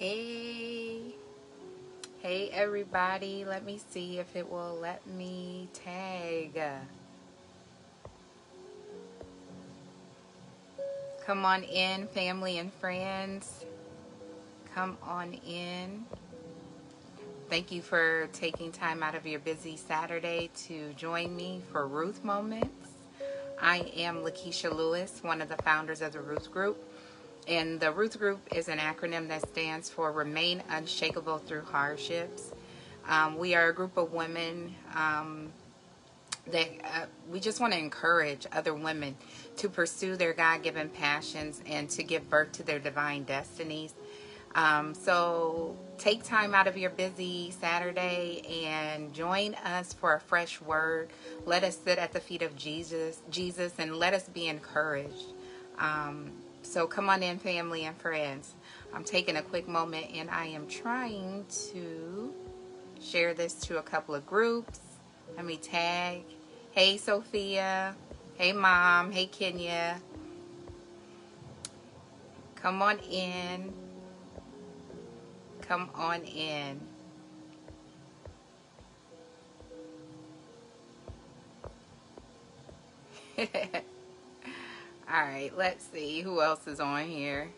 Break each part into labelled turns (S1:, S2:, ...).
S1: Hey. Hey, everybody. Let me see if it will let me tag. Come on in, family and friends. Come on in. Thank you for taking time out of your busy Saturday to join me for Ruth Moments. I am LaKesha Lewis, one of the founders of the Ruth Group. And the Ruth Group is an acronym that stands for Remain Unshakable Through Hardships. Um, we are a group of women um, that uh, we just want to encourage other women to pursue their God given passions and to give birth to their divine destinies. Um, so take time out of your busy Saturday and join us for a fresh word. Let us sit at the feet of Jesus, Jesus, and let us be encouraged. So come on in, family and friends. I'm taking a quick moment and I am trying to share this to a couple of groups. Let me tag. Hey, Sophia. Hey, Mom. Hey, Kenya. Come on in. Come on in. All right, let's see who else is on here.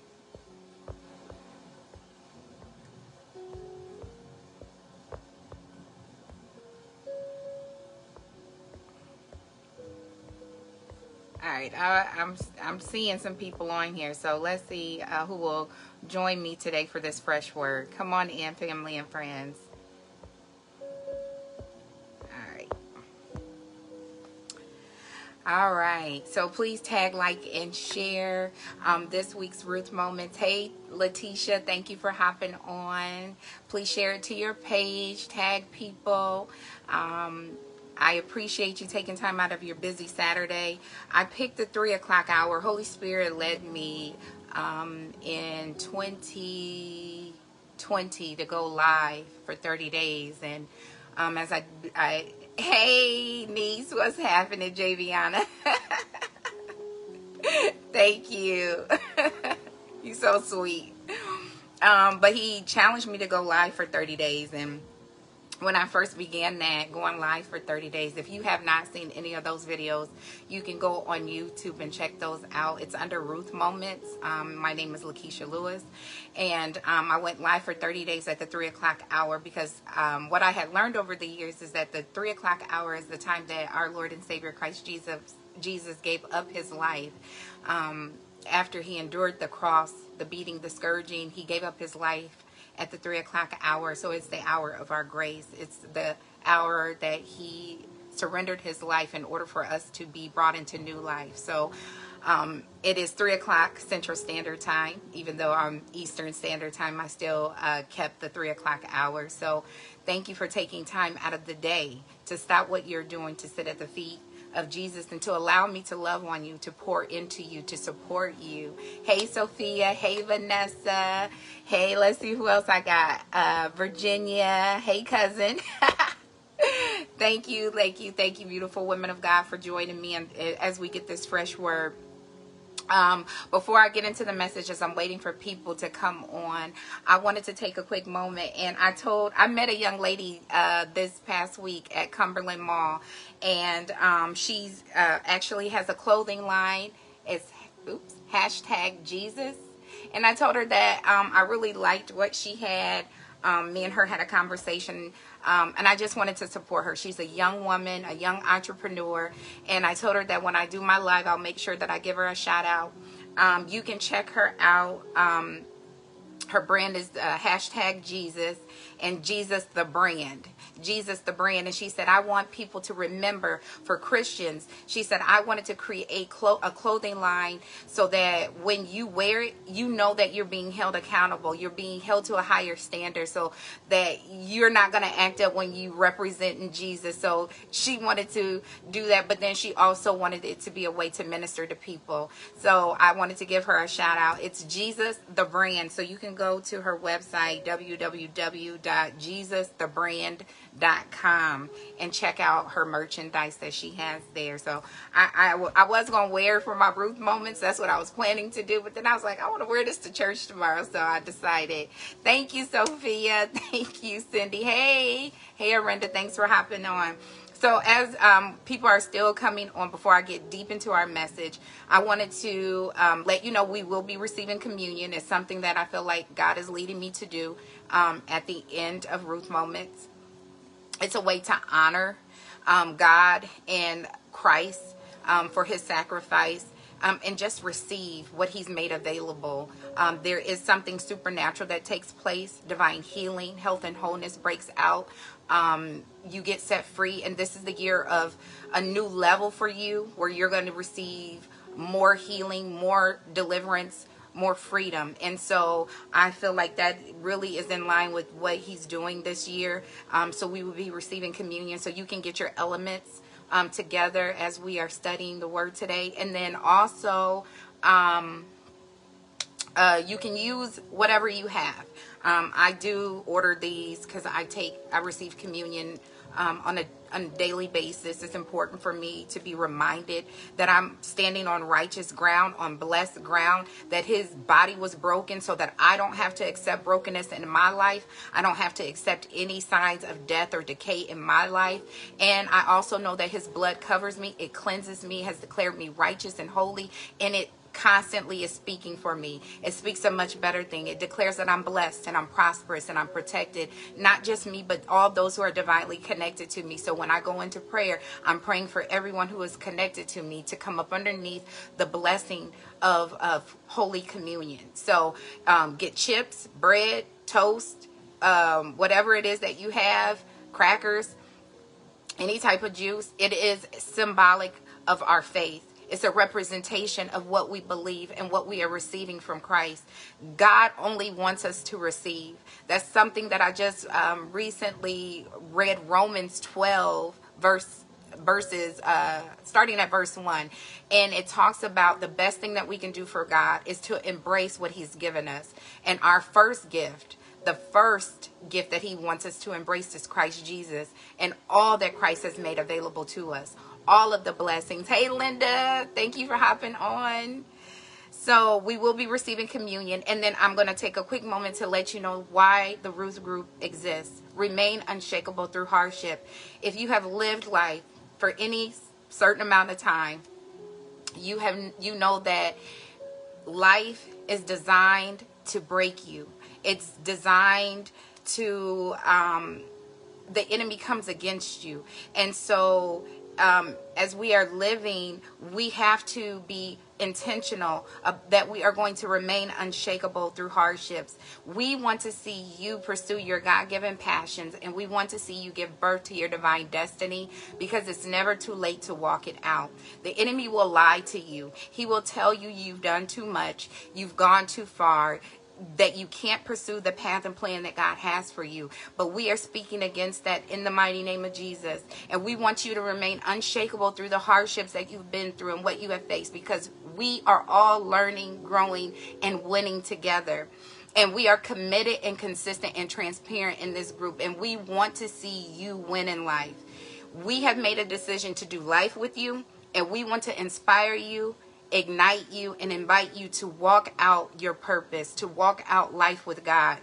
S1: All right, I, I'm I'm seeing some people on here, so let's see uh, who will join me today for this fresh word. Come on in, family and friends. All right. So please tag, like, and share um, this week's Ruth Moments. Hey, Letitia, thank you for hopping on. Please share it to your page, tag people. Um, I appreciate you taking time out of your busy Saturday. I picked the three o'clock hour. Holy Spirit led me um, in 2020 to go live for 30 days. And um, as I, I Hey, niece, what's happening, Javiana? Thank you. You're so sweet. Um, but he challenged me to go live for 30 days, and when I first began that, going live for 30 days. If you have not seen any of those videos, you can go on YouTube and check those out. It's under Ruth Moments. Um, my name is LaKesha Lewis. And um, I went live for 30 days at the 3 o'clock hour because um, what I had learned over the years is that the 3 o'clock hour is the time that our Lord and Savior Christ Jesus, Jesus gave up his life. Um, after he endured the cross, the beating, the scourging, he gave up his life at the three o'clock hour. So it's the hour of our grace. It's the hour that he surrendered his life in order for us to be brought into new life. So um, it is three o'clock Central Standard Time. Even though I'm Eastern Standard Time, I still uh, kept the three o'clock hour. So thank you for taking time out of the day to stop what you're doing to sit at the feet of Jesus and to allow me to love on you, to pour into you, to support you. Hey, Sophia. Hey, Vanessa. Hey, let's see who else I got. Uh, Virginia. Hey, cousin. thank you, thank you, thank you, beautiful women of God, for joining me and, as we get this fresh word. Um, before I get into the message, as I'm waiting for people to come on, I wanted to take a quick moment. And I told, I met a young lady uh, this past week at Cumberland Mall, and um, she's uh, actually has a clothing line. It's oops hashtag Jesus, and I told her that um, I really liked what she had. Um, me and her had a conversation um, and I just wanted to support her. She's a young woman, a young entrepreneur. And I told her that when I do my live, I'll make sure that I give her a shout out. Um, you can check her out. Um, her brand is uh, hashtag Jesus and Jesus the brand. Jesus the brand. And she said, I want people to remember for Christians. She said, I wanted to create a, clo- a clothing line so that when you wear it, you know that you're being held accountable. You're being held to a higher standard so that you're not going to act up when you represent in Jesus. So she wanted to do that, but then she also wanted it to be a way to minister to people. So I wanted to give her a shout out. It's Jesus the brand. So you can go go to her website, www.jesusthebrand.com, and check out her merchandise that she has there. So I, I, I was going to wear for my Ruth moments. That's what I was planning to do. But then I was like, I want to wear this to church tomorrow. So I decided. Thank you, Sophia. Thank you, Cindy. Hey, hey, Arenda. Thanks for hopping on. So, as um, people are still coming on, before I get deep into our message, I wanted to um, let you know we will be receiving communion. It's something that I feel like God is leading me to do um, at the end of Ruth Moments. It's a way to honor um, God and Christ um, for his sacrifice. Um, and just receive what he's made available. Um, there is something supernatural that takes place, divine healing, health, and wholeness breaks out um, you get set free. And this is the year of a new level for you where you're going to receive more healing, more deliverance, more freedom. And so I feel like that really is in line with what he's doing this year. Um, so we will be receiving communion so you can get your elements um, together as we are studying the word today. And then also, um, uh, you can use whatever you have. Um, I do order these because I take, I receive communion um, on a on a daily basis. It's important for me to be reminded that I'm standing on righteous ground, on blessed ground, that his body was broken so that I don't have to accept brokenness in my life. I don't have to accept any signs of death or decay in my life. And I also know that his blood covers me, it cleanses me, has declared me righteous and holy, and it constantly is speaking for me. It speaks a much better thing. It declares that I'm blessed and I'm prosperous and I'm protected. Not just me, but all those who are divinely connected to me. So when I go into prayer, I'm praying for everyone who is connected to me to come up underneath the blessing of, of Holy Communion. So um, get chips, bread, toast, um, whatever it is that you have, crackers, any type of juice. It is symbolic of our faith. It's a representation of what we believe and what we are receiving from Christ. God only wants us to receive. That's something that I just um, recently read Romans 12, verse verses uh, starting at verse 1 and it talks about the best thing that we can do for god is to embrace what he's given us and our first gift the first gift that he wants us to embrace is christ jesus and all that christ has made available to us all of the blessings. Hey, Linda, thank you for hopping on. So we will be receiving communion, and then I'm going to take a quick moment to let you know why the Ruth Group exists. Remain unshakable through hardship. If you have lived life for any certain amount of time, you have you know that life is designed to break you. It's designed to um, the enemy comes against you, and so um, as we are living, we have to be intentional uh, that we are going to remain unshakable through hardships. We want to see you pursue your God given passions and we want to see you give birth to your divine destiny because it's never too late to walk it out. The enemy will lie to you, he will tell you you've done too much, you've gone too far, that you can't pursue the path and plan that God has for you. But we are speaking against that in the mighty name of Jesus. And we want you to remain unshakable through the hardships that you've been through and what you have faced because we are all learning, growing, and winning together. And we are committed and consistent and transparent in this group. And we want to see you win in life. We have made a decision to do life with you, and we want to inspire you ignite you and invite you to walk out your purpose, to walk out life with God.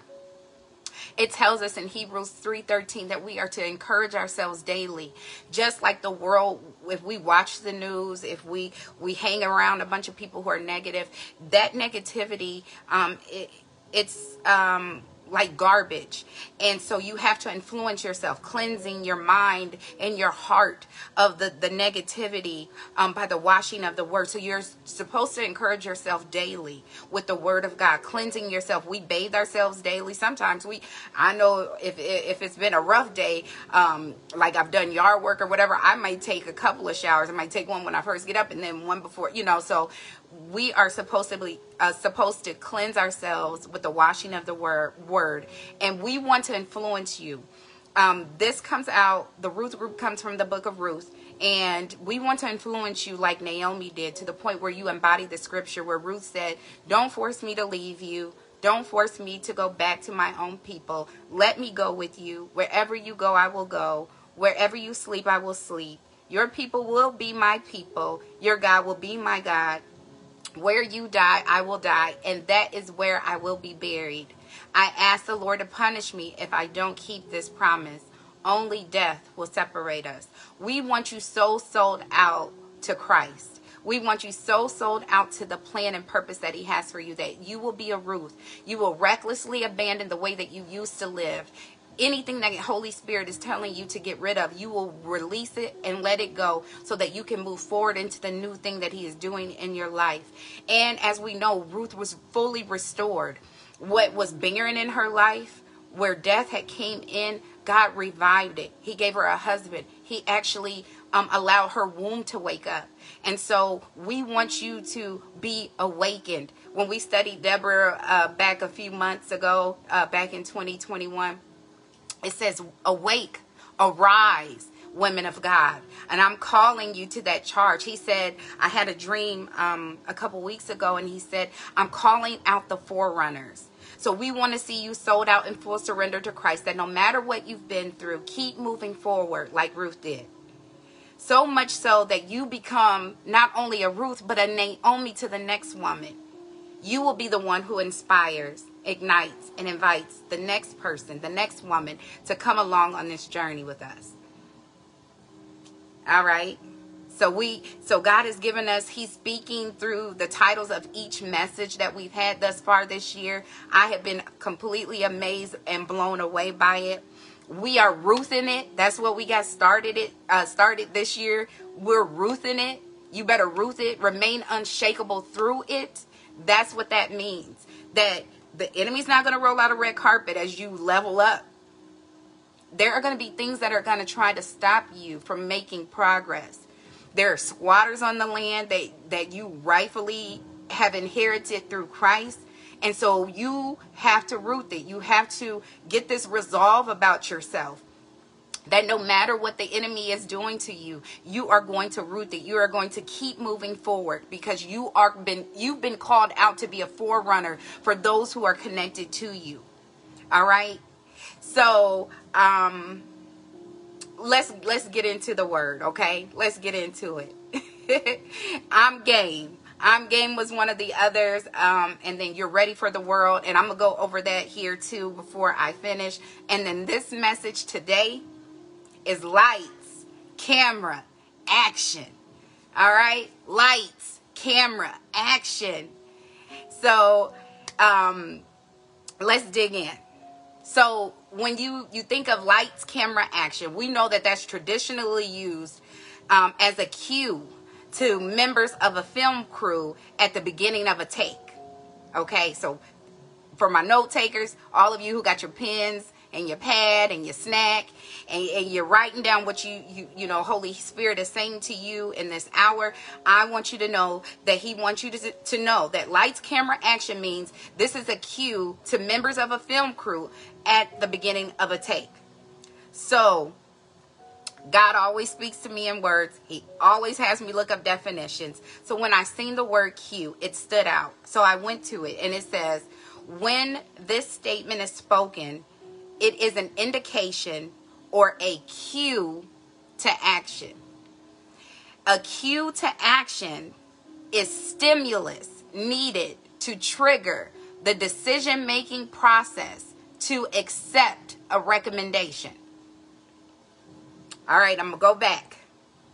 S1: It tells us in Hebrews 3:13 that we are to encourage ourselves daily. Just like the world if we watch the news, if we we hang around a bunch of people who are negative, that negativity um it, it's um like garbage. And so you have to influence yourself, cleansing your mind and your heart of the, the negativity um, by the washing of the word. So you're supposed to encourage yourself daily with the word of God, cleansing yourself. We bathe ourselves daily. Sometimes we, I know if, if it's been a rough day, um, like I've done yard work or whatever, I might take a couple of showers. I might take one when I first get up and then one before, you know, so we are supposed to uh, supposed to cleanse ourselves with the washing of the word word and we want to influence you um, this comes out the ruth group comes from the book of ruth and we want to influence you like naomi did to the point where you embody the scripture where ruth said don't force me to leave you Don't force me to go back to my own people. Let me go with you. Wherever you go, I will go. Wherever you sleep, I will sleep. Your people will be my people. Your God will be my God. Where you die, I will die, and that is where I will be buried. I ask the Lord to punish me if I don't keep this promise. Only death will separate us. We want you so sold out to Christ. We want you so sold out to the plan and purpose that He has for you that you will be a Ruth. You will recklessly abandon the way that you used to live. Anything that Holy Spirit is telling you to get rid of, you will release it and let it go so that you can move forward into the new thing that He is doing in your life. And as we know, Ruth was fully restored. What was barren in her life, where death had came in, God revived it. He gave her a husband. He actually um, allowed her womb to wake up. And so we want you to be awakened. When we studied Deborah uh, back a few months ago, uh, back in 2021, it says, Awake, arise, women of God. And I'm calling you to that charge. He said, I had a dream um, a couple weeks ago, and he said, I'm calling out the forerunners. So we want to see you sold out in full surrender to Christ, that no matter what you've been through, keep moving forward like Ruth did. So much so that you become not only a Ruth, but a Naomi to the next woman. You will be the one who inspires, ignites, and invites the next person, the next woman to come along on this journey with us. All right. So we so God has given us he's speaking through the titles of each message that we've had thus far this year. I have been completely amazed and blown away by it. We are Ruthing it. That's what we got started it uh, started this year. We're Ruthing it. You better Ruth it. Remain unshakable through it. That's what that means. That the enemy's not going to roll out a red carpet as you level up. There are going to be things that are going to try to stop you from making progress. There are squatters on the land that, that you rightfully have inherited through Christ. And so you have to root it. You have to get this resolve about yourself that no matter what the enemy is doing to you you are going to root it you are going to keep moving forward because you are been you've been called out to be a forerunner for those who are connected to you all right so um let's let's get into the word, okay? Let's get into it. I'm game. I'm game was one of the others, um, and then you're ready for the world, and I'm gonna go over that here too before I finish. And then this message today is lights, camera, action. All right, lights, camera, action. So, um, let's dig in. So when you you think of lights, camera, action, we know that that's traditionally used um, as a cue to members of a film crew at the beginning of a take. Okay, so for my note takers, all of you who got your pens and your pad and your snack and, and, you're writing down what you, you you know holy spirit is saying to you in this hour i want you to know that he wants you to, to know that lights camera action means this is a cue to members of a film crew at the beginning of a take so God always speaks to me in words. He always has me look up definitions. So when I seen the word cue, it stood out. So I went to it and it says, when this statement is spoken, it is an indication or a cue to action. A cue to action is stimulus needed to trigger the decision making process to accept a recommendation. All right, I'm going to go back.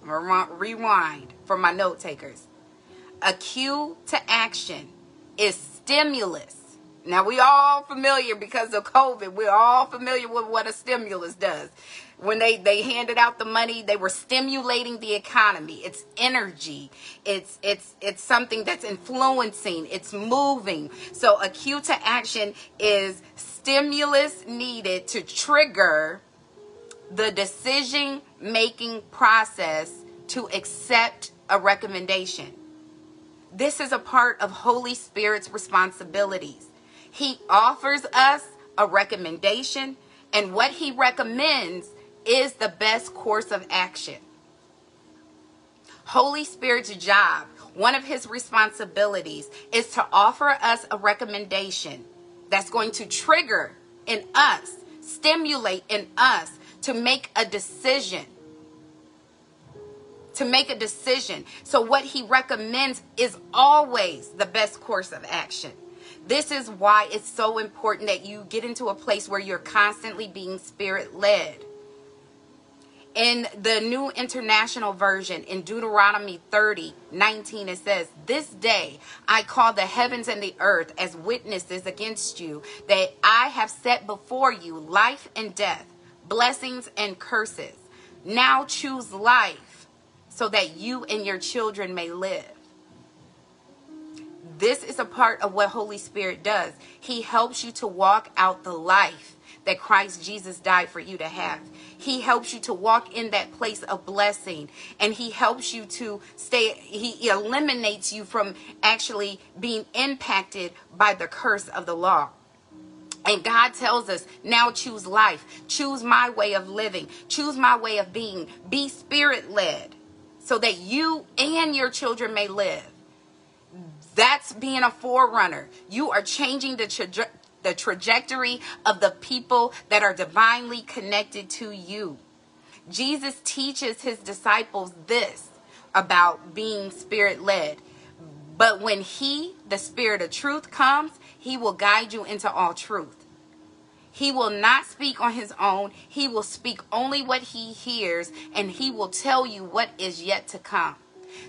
S1: I'm going to rewind for my note takers. A cue to action is stimulus now we all familiar because of COVID. We're all familiar with what a stimulus does. When they they handed out the money, they were stimulating the economy. It's energy. It's it's it's something that's influencing. It's moving. So a cue to action is stimulus needed to trigger the decision making process to accept a recommendation. This is a part of Holy Spirit's responsibilities. He offers us a recommendation, and what he recommends is the best course of action. Holy Spirit's job, one of his responsibilities, is to offer us a recommendation that's going to trigger in us, stimulate in us to make a decision. To make a decision. So, what he recommends is always the best course of action. This is why it's so important that you get into a place where you're constantly being spirit led. In the New International Version, in Deuteronomy 30 19, it says, This day I call the heavens and the earth as witnesses against you, that I have set before you life and death, blessings and curses. Now choose life so that you and your children may live. This is a part of what Holy Spirit does. He helps you to walk out the life that Christ Jesus died for you to have. He helps you to walk in that place of blessing and he helps you to stay he eliminates you from actually being impacted by the curse of the law. And God tells us, now choose life. Choose my way of living. Choose my way of being. Be spirit led so that you and your children may live. That's being a forerunner. You are changing the the trajectory of the people that are divinely connected to you. Jesus teaches his disciples this about being spirit led. But when he, the spirit of truth, comes, he will guide you into all truth. He will not speak on his own. He will speak only what he hears, and he will tell you what is yet to come.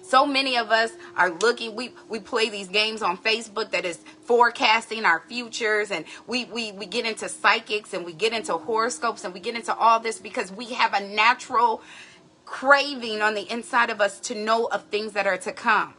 S1: So many of us are looking, we, we play these games on Facebook that is forecasting our futures and we, we, we get into psychics and we get into horoscopes and we get into all this because we have a natural craving on the inside of us to know of things that are to come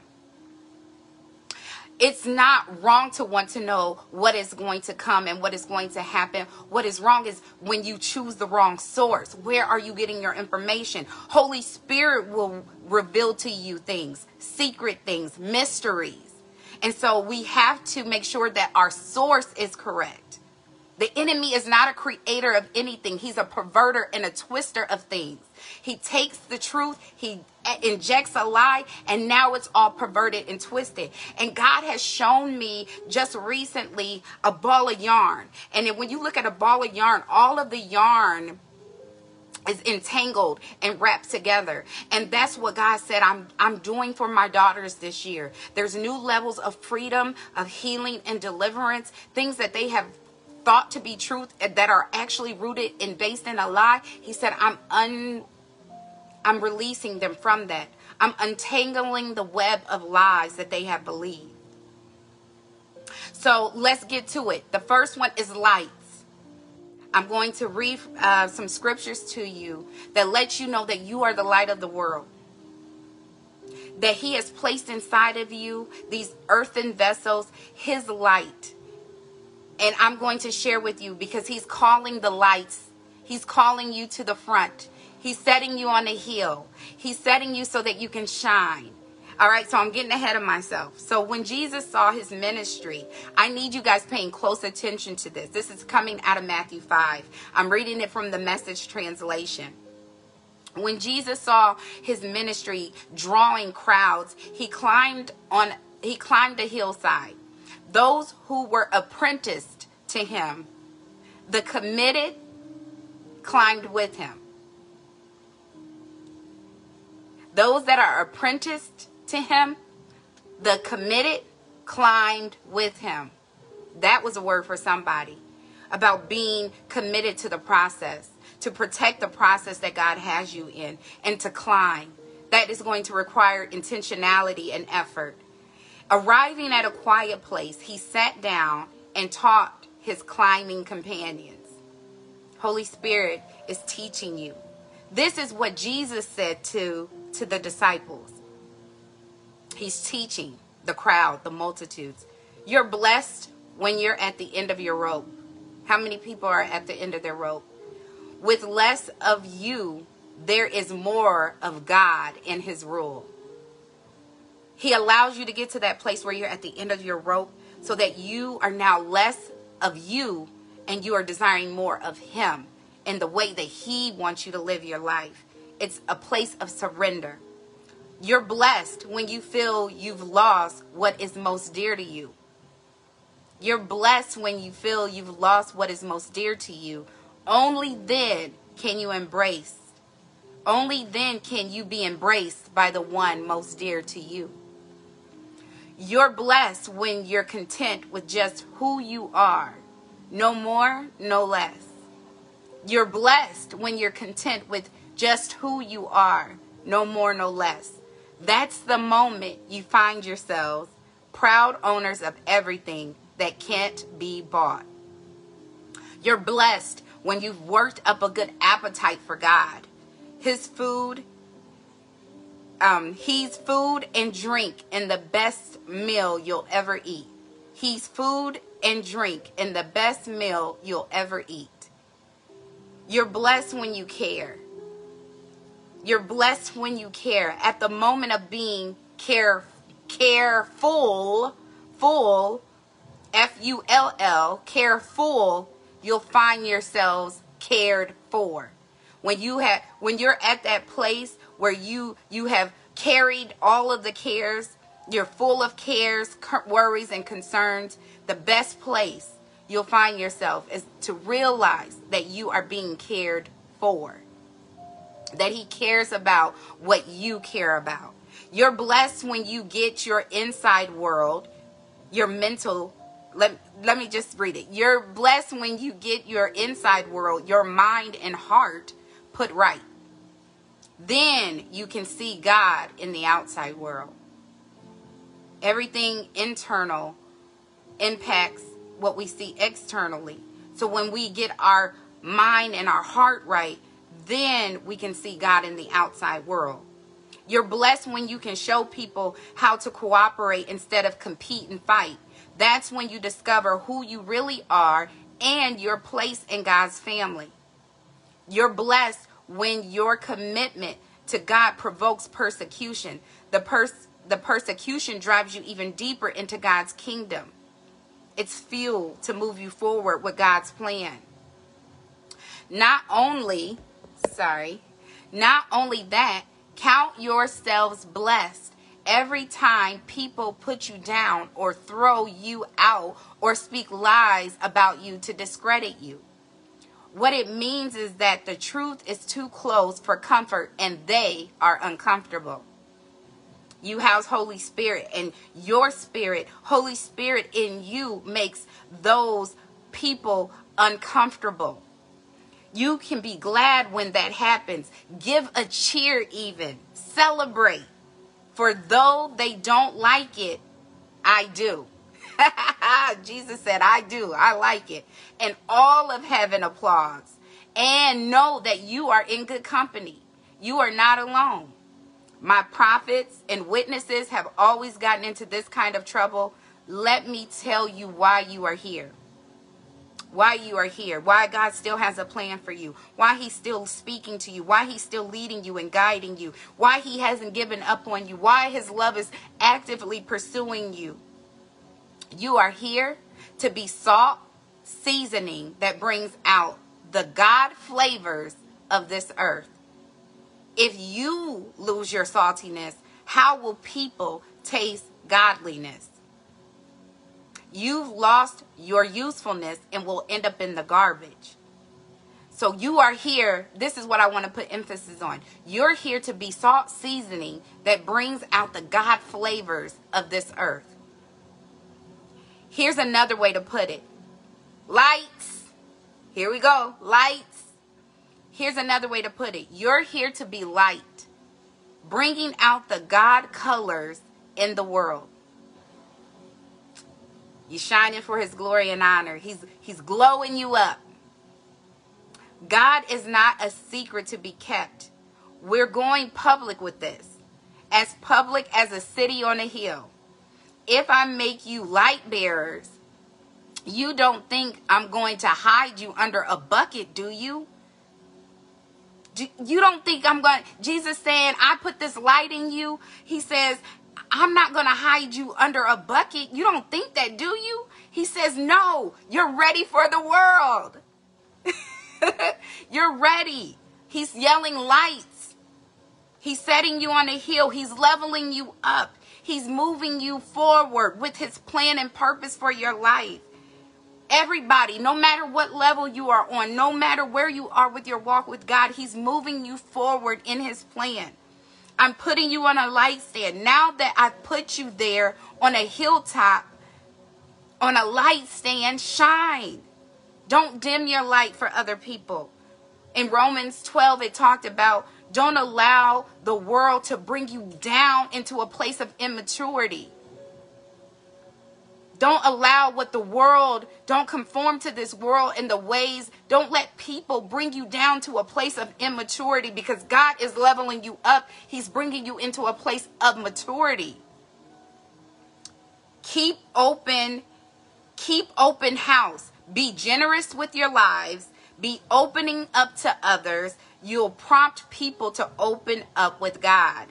S1: it's not wrong to want to know what is going to come and what is going to happen. What is wrong is when you choose the wrong source. Where are you getting your information? Holy Spirit will reveal to you things, secret things, mysteries. And so we have to make sure that our source is correct. The enemy is not a creator of anything. He's a perverter and a twister of things. He takes the truth, he injects a lie, and now it's all perverted and twisted. And God has shown me just recently a ball of yarn. And when you look at a ball of yarn, all of the yarn is entangled and wrapped together and that's what god said i'm i'm doing for my daughters this year there's new levels of freedom of healing and deliverance things that they have thought to be truth eh, that are actually rooted and based in a lie, he said, I'm un I'm releasing them from that. I'm untangling the web of lies that they have believed. So let's get to it. The first one is lights. I'm going to read uh, some scriptures to you that let you know that you are the light of the world. That He has placed inside of you these earthen vessels, His light and I'm going to share with you because he's calling the lights. He's calling you to the front. He's setting you on a hill. He's setting you so that you can shine. All right, so I'm getting ahead of myself. So when Jesus saw his ministry, I need you guys paying close attention to this. This is coming out of Matthew 5. I'm reading it from the message translation. When Jesus saw his ministry drawing crowds, he climbed on he climbed a hillside those who were apprenticed to him, the committed climbed with him. Those that are apprenticed to him, the committed climbed with him. That was a word for somebody about being committed to the process, to protect the process that God has you in, and to climb. That is going to require intentionality and effort. Arriving at a quiet place, he sat down and taught his climbing companions. Holy Spirit is teaching you. This is what Jesus said to, to the disciples. He's teaching the crowd, the multitudes. You're blessed when you're at the end of your rope. How many people are at the end of their rope? With less of you, there is more of God in his rule. He allows you to get to that place where you're at the end of your rope so that you are now less of you and you are desiring more of Him in the way that He wants you to live your life. It's a place of surrender. You're blessed when you feel you've lost what is most dear to you. You're blessed when you feel you've lost what is most dear to you. Only then can you embrace. Only then can you be embraced by the one most dear to you. You're blessed when you're content with just who you are. No more, no less. You're blessed when you're content with just who you are. No more, no less. That's the moment you find yourselves proud owners of everything that can't be bought. You're blessed when you've worked up a good appetite for God. His food, um, he's food and drink in the best meal you'll ever eat. He's food and drink in the best meal you'll ever eat. You're blessed when you care. You're blessed when you care. At the moment of being care careful, full, F U L L, careful, you'll find yourselves cared for. When you have when you're at that place where you you have carried all of the cares, you're full of cares, worries and concerns, the best place you'll find yourself is to realize that you are being cared for that he cares about what you care about. You're blessed when you get your inside world, your mental let, let me just read it. You're blessed when you get your inside world, your mind and heart put right. Then you can see God in the outside world. Everything internal impacts what we see externally. So when we get our mind and our heart right, then we can see God in the outside world. You're blessed when you can show people how to cooperate instead of compete and fight. That's when you discover who you really are and your place in God's family. You're blessed when your commitment to God provokes persecution. The, pers- the persecution drives you even deeper into God's kingdom. It's fuel to move you forward with God's plan. Not only sorry. Not only that, count yourselves blessed every time people put you down or throw you out or speak lies about you to discredit you. What it means is that the truth is too close for comfort and they are uncomfortable. You house Holy Spirit and your spirit, Holy Spirit in you makes those people uncomfortable. You can be glad when that happens. Give a cheer, even. Celebrate. For though they don't like it, I do. Jesus said, I do. I like it. And all of heaven applauds. And know that you are in good company. You are not alone. My prophets and witnesses have always gotten into this kind of trouble. Let me tell you why you are here why you are here, why God still has a plan for you, why He's still speaking to you, why He's still leading you and guiding you, why He hasn't given up on you, why His love is actively pursuing you. You are here to be salt seasoning that brings out the God flavors of this earth. If you lose your saltiness, how will people taste godliness? You've lost your usefulness and will end up in the garbage. So you are here. This is what I want to put emphasis on. You're here to be salt seasoning that brings out the God flavors of this earth. Here's another way to put it lights. Here we go. Lights. Here's another way to put it. You're here to be light, bringing out the God colors in the world. You're shining for his glory and honor. He's he's glowing you up. God is not a secret to be kept. We're going public with this. As public as a city on a hill. If I make you light bearers, you don't think I'm going to hide you under a bucket, do you? You don't think I'm going Jesus saying, I put this light in you. He says, I'm not going to hide you under a bucket. You don't think that, do you? He says, No, you're ready for the world. you're ready. He's yelling lights. He's setting you on a hill. He's leveling you up. He's moving you forward with his plan and purpose for your life. Everybody, no matter what level you are on, no matter where you are with your walk with God, He's moving you forward in His plan. I'm putting you on a light stand. Now that I've put you there on a hilltop, on a light stand, shine. Don't dim your light for other people. In Romans 12, it talked about don't allow the world to bring you down into a place of immaturity. Don't allow what the world, don't conform to this world in the ways, don't let people bring you down to a place of immaturity because God is leveling you up. He's bringing you into a place of maturity. Keep open, keep open house. Be generous with your lives. Be opening up to others. You'll prompt people to open up with God.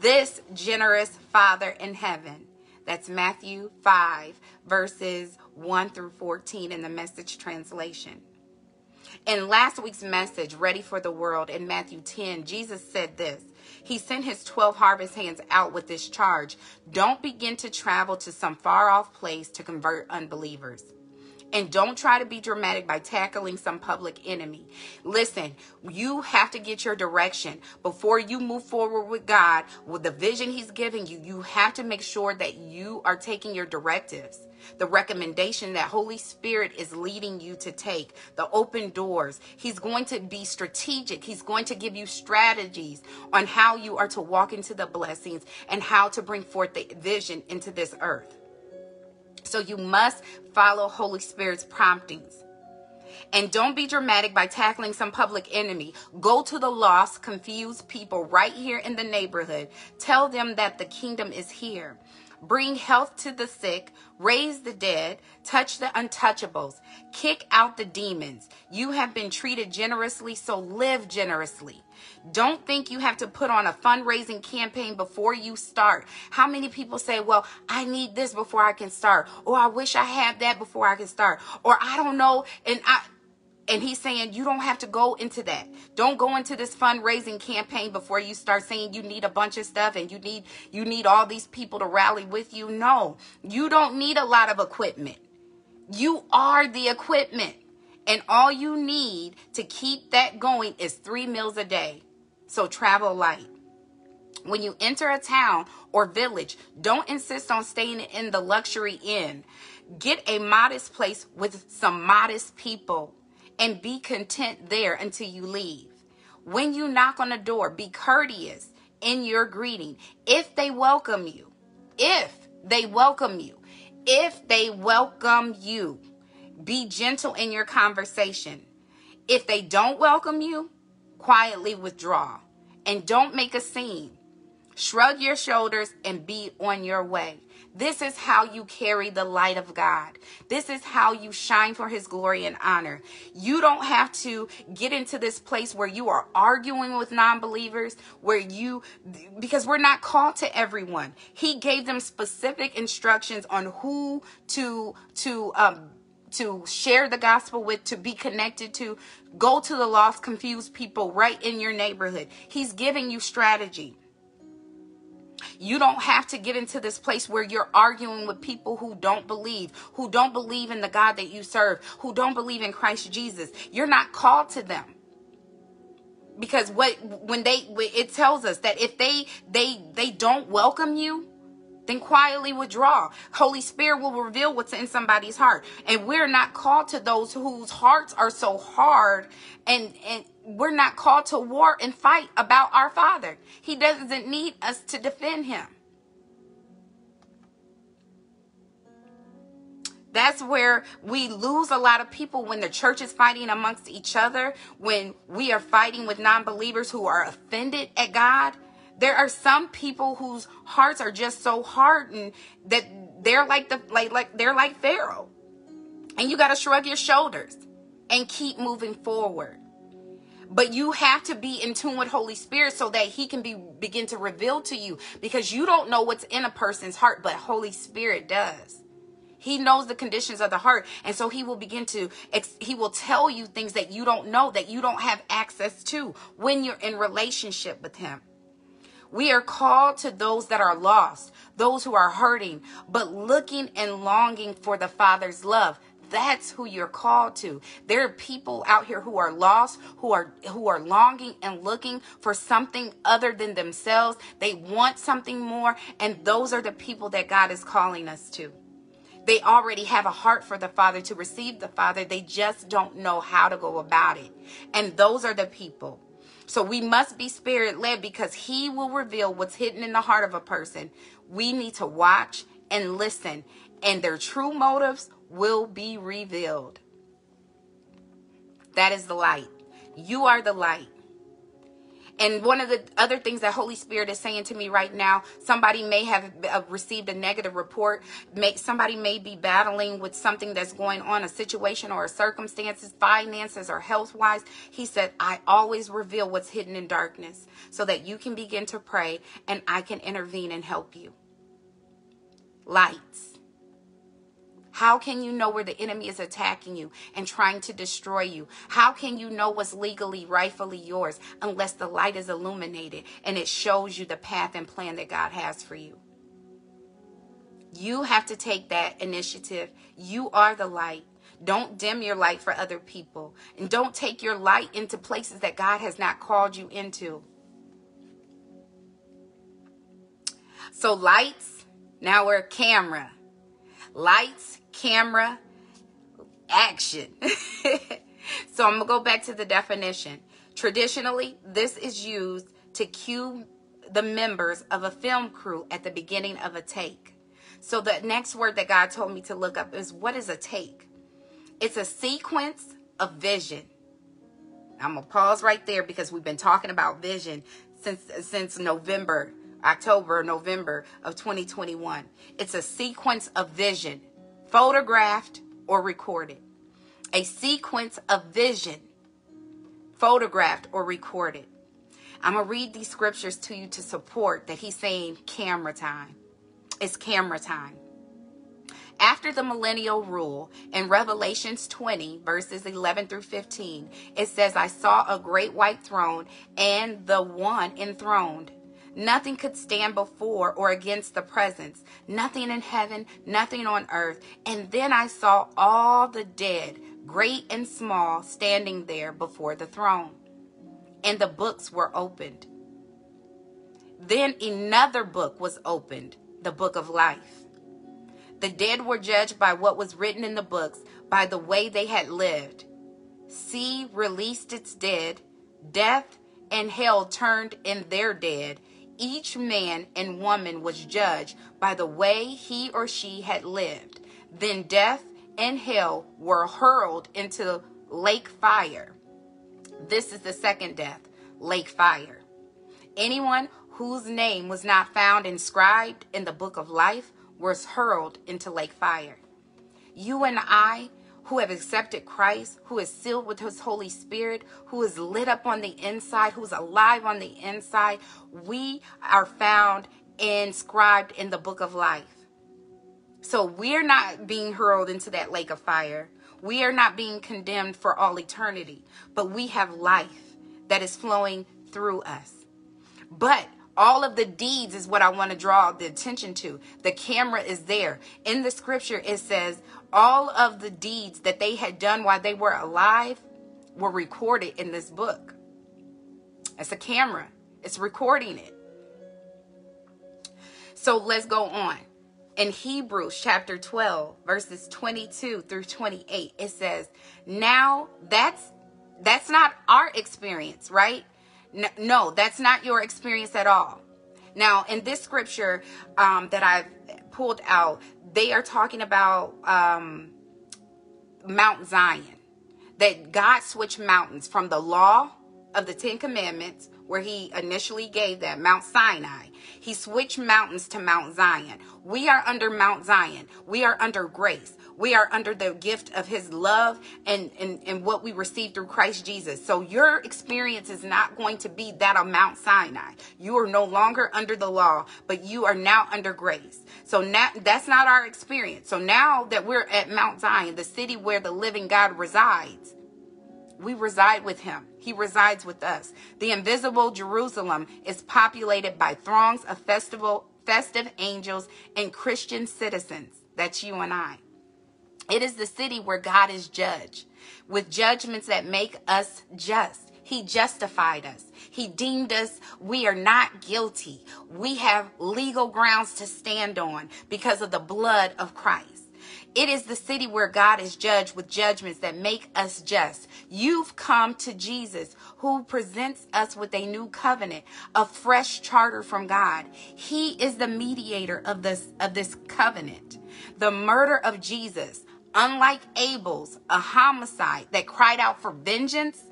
S1: This generous Father in heaven. That's Matthew 5, verses 1 through 14 in the message translation. In last week's message, Ready for the World, in Matthew 10, Jesus said this He sent his 12 harvest hands out with this charge Don't begin to travel to some far off place to convert unbelievers. And don't try to be dramatic by tackling some public enemy. Listen, you have to get your direction before you move forward with God, with the vision He's giving you. You have to make sure that you are taking your directives the recommendation that Holy Spirit is leading you to take, the open doors. He's going to be strategic. He's going to give you strategies on how you are to walk into the blessings and how to bring forth the vision into this earth. So you must follow Holy Spirit's promptings. And don't be dramatic by tackling some public enemy. Go to the lost, confused people right here in the neighborhood. Tell them that the kingdom is here. Bring health to the sick, raise the dead, touch the untouchables, kick out the demons. You have been treated generously, so live generously. Don't think you have to put on a fundraising campaign before you start. How many people say, Well, I need this before I can start, or I wish I had that before I can start, or I don't know, and I and he's saying you don't have to go into that. Don't go into this fundraising campaign before you start saying you need a bunch of stuff and you need you need all these people to rally with you. No. You don't need a lot of equipment. You are the equipment. And all you need to keep that going is 3 meals a day. So travel light. When you enter a town or village, don't insist on staying in the luxury inn. Get a modest place with some modest people and be content there until you leave. When you knock on a door, be courteous in your greeting. If they welcome you, if they welcome you, if they welcome you, be gentle in your conversation. If they don't welcome you, quietly withdraw and don't make a scene. Shrug your shoulders and be on your way. This is how you carry the light of God. This is how you shine for his glory and honor. You don't have to get into this place where you are arguing with non believers, where you, because we're not called to everyone. He gave them specific instructions on who to, to, um, to share the gospel with, to be connected to. Go to the lost, confused people right in your neighborhood. He's giving you strategy. You don't have to get into this place where you're arguing with people who don't believe, who don't believe in the God that you serve, who don't believe in Christ Jesus. You're not called to them. Because what when they it tells us that if they they they don't welcome you, then quietly withdraw. Holy Spirit will reveal what's in somebody's heart. And we're not called to those whose hearts are so hard and and we're not called to war and fight about our Father. He doesn't need us to defend him. That's where we lose a lot of people when the church is fighting amongst each other, when we are fighting with non believers who are offended at God. There are some people whose hearts are just so hardened that they're like the like like they're like Pharaoh. And you got to shrug your shoulders and keep moving forward. But you have to be in tune with Holy Spirit so that he can be begin to reveal to you because you don't know what's in a person's heart, but Holy Spirit does. He knows the conditions of the heart. And so he will begin to, he will tell you things that you don't know, that you don't have access to when you're in relationship with him. We are called to those that are lost, those who are hurting, but looking and longing for the Father's love. That's who you're called to. There are people out here who are lost, who are who are longing and looking for something other than themselves. They want something more, and those are the people that God is calling us to. They already have a heart for the Father to receive the Father. They just don't know how to go about it. And those are the people. So we must be spirit led because He will reveal what's hidden in the heart of a person. We need to watch and listen, and their true motives will be revealed. That is the light. You are the light. And one of the other things that Holy Spirit is saying to me right now, somebody may have uh, received a negative report. May, somebody may be battling with something that's going on, a situation or a circumstances, finances or health wise. He said, I always reveal what's hidden in darkness so that you can begin to pray and I can intervene and help you. Lights. How can you know where the enemy is attacking you and trying to destroy you? How can you know what's legally, rightfully yours unless the light is illuminated and it shows you the path and plan that God has for you? You have to take that initiative. You are the light. Don't dim your light for other people. And don't take your light into places that God has not called you into. So, lights, now we're camera. Lights, camera, action. so I'm going to go back to the definition. Traditionally, this is used to cue the members of a film crew at the beginning of a take. So the next word that God told me to look up is what is a take? It's a sequence of vision. I'm going to pause right there because we've been talking about vision since since November, October, November of 2021. It's a sequence of vision photographed or recorded. A sequence of vision, photographed or recorded. I'm going to read these scriptures to you to support that he's saying camera time. It's camera time. After the millennial rule in Revelations 20, verses 11 through 15, it says, I saw a great white throne and the one enthroned Nothing could stand before or against the presence. Nothing in heaven, nothing on earth. And then I saw all the dead, great and small, standing there before the throne. And the books were opened. Then another book was opened, the book of life. The dead were judged by what was written in the books, by the way they had lived. Sea released its dead, death and hell turned in their dead, each man and woman was judged by the way he or she had lived. Then death and hell were hurled into lake fire. This is the second death, lake fire. Anyone whose name was not found inscribed in the book of life was hurled into lake fire. You and I who have accepted Christ, who is sealed with his Holy Spirit, who is lit up on the inside, who's alive on the inside, we are found inscribed in the book of life. So we're not being hurled into that lake of fire. We are not being condemned for all eternity, but we have life that is flowing through us. But all of the deeds is what I want to draw the attention to. The camera is there. In the scripture, it says, all of the deeds that they had done while they were alive were recorded in this book. It's a camera, it's recording it. So let's go on. In Hebrews chapter 12, verses 22 through 28, it says, Now that's that's not our experience, right? No, that's not your experience at all. Now, in this scripture um, that I've pulled out, they are talking about um, Mount Zion. That God switched mountains from the law of the Ten Commandments, where He initially gave that, Mount Sinai. He switched mountains to Mount Zion. We are under Mount Zion. We are under grace. We are under the gift of his love and, and, and what we receive through Christ Jesus. So your experience is not going to be that of Mount Sinai. You are no longer under the law, but you are now under grace. So now that's not our experience. So now that we're at Mount Zion, the city where the living God resides, we reside with him. He resides with us. The invisible Jerusalem is populated by throngs of festival, festive angels and Christian citizens. That's you and I. It is the city where God is judge, with judgments that make us just. He justified us. He deemed us, we are not guilty. We have legal grounds to stand on because of the blood of Christ. It is the city where God is judged with judgments that make us just. You've come to Jesus, who presents us with a new covenant, a fresh charter from God. He is the mediator of this of this covenant. The murder of Jesus, unlike Abel's, a homicide that cried out for vengeance,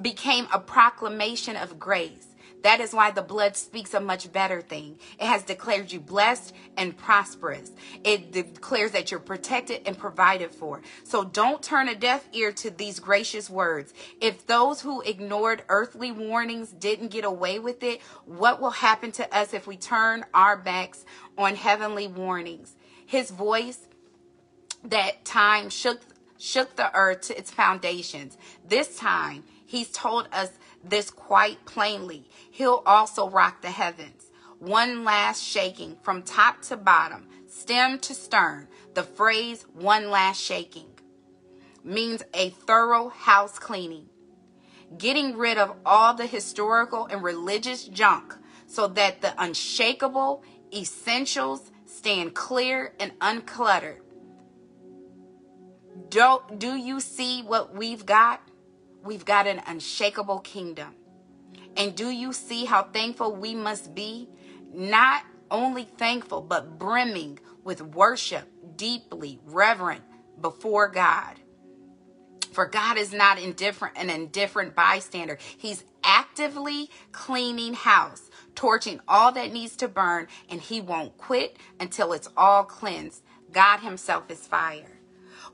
S1: became a proclamation of grace. That is why the blood speaks a much better thing. It has declared you blessed and prosperous. It declares that you're protected and provided for. So don't turn a deaf ear to these gracious words. If those who ignored earthly warnings didn't get away with it, what will happen to us if we turn our backs on heavenly warnings? His voice that time shook shook the earth to its foundations. This time, he's told us this quite plainly. He'll also rock the heavens. One last shaking from top to bottom, stem to stern. The phrase one last shaking means a thorough house cleaning, getting rid of all the historical and religious junk so that the unshakable essentials stand clear and uncluttered. Do, do you see what we've got? We've got an unshakable kingdom. And do you see how thankful we must be? Not only thankful, but brimming with worship, deeply reverent before God. For God is not indifferent, an indifferent bystander. He's actively cleaning house, torching all that needs to burn, and he won't quit until it's all cleansed. God himself is fire.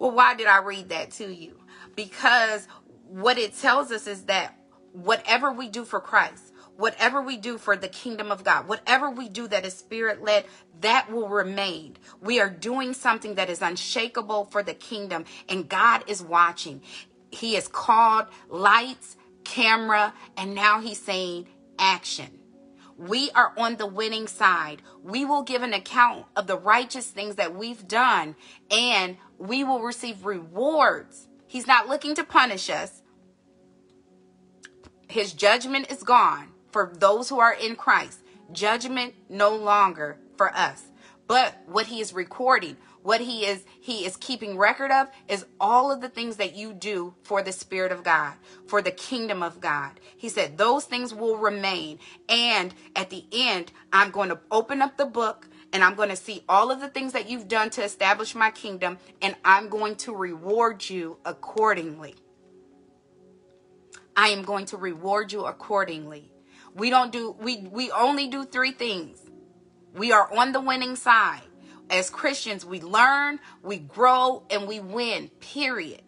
S1: Well, why did I read that to you? Because what it tells us is that whatever we do for Christ, whatever we do for the kingdom of God, whatever we do that is spirit led, that will remain. We are doing something that is unshakable for the kingdom, and God is watching. He has called lights, camera, and now he's saying action. We are on the winning side. We will give an account of the righteous things that we've done, and we will receive rewards. He's not looking to punish us. His judgment is gone for those who are in Christ. Judgment no longer for us. But what he is recording, what he is he is keeping record of is all of the things that you do for the spirit of God, for the kingdom of God. He said those things will remain and at the end I'm going to open up the book and I'm going to see all of the things that you've done to establish my kingdom and I'm going to reward you accordingly. I am going to reward you accordingly. We don't do we we only do three things. We are on the winning side. As Christians, we learn, we grow, and we win. Period.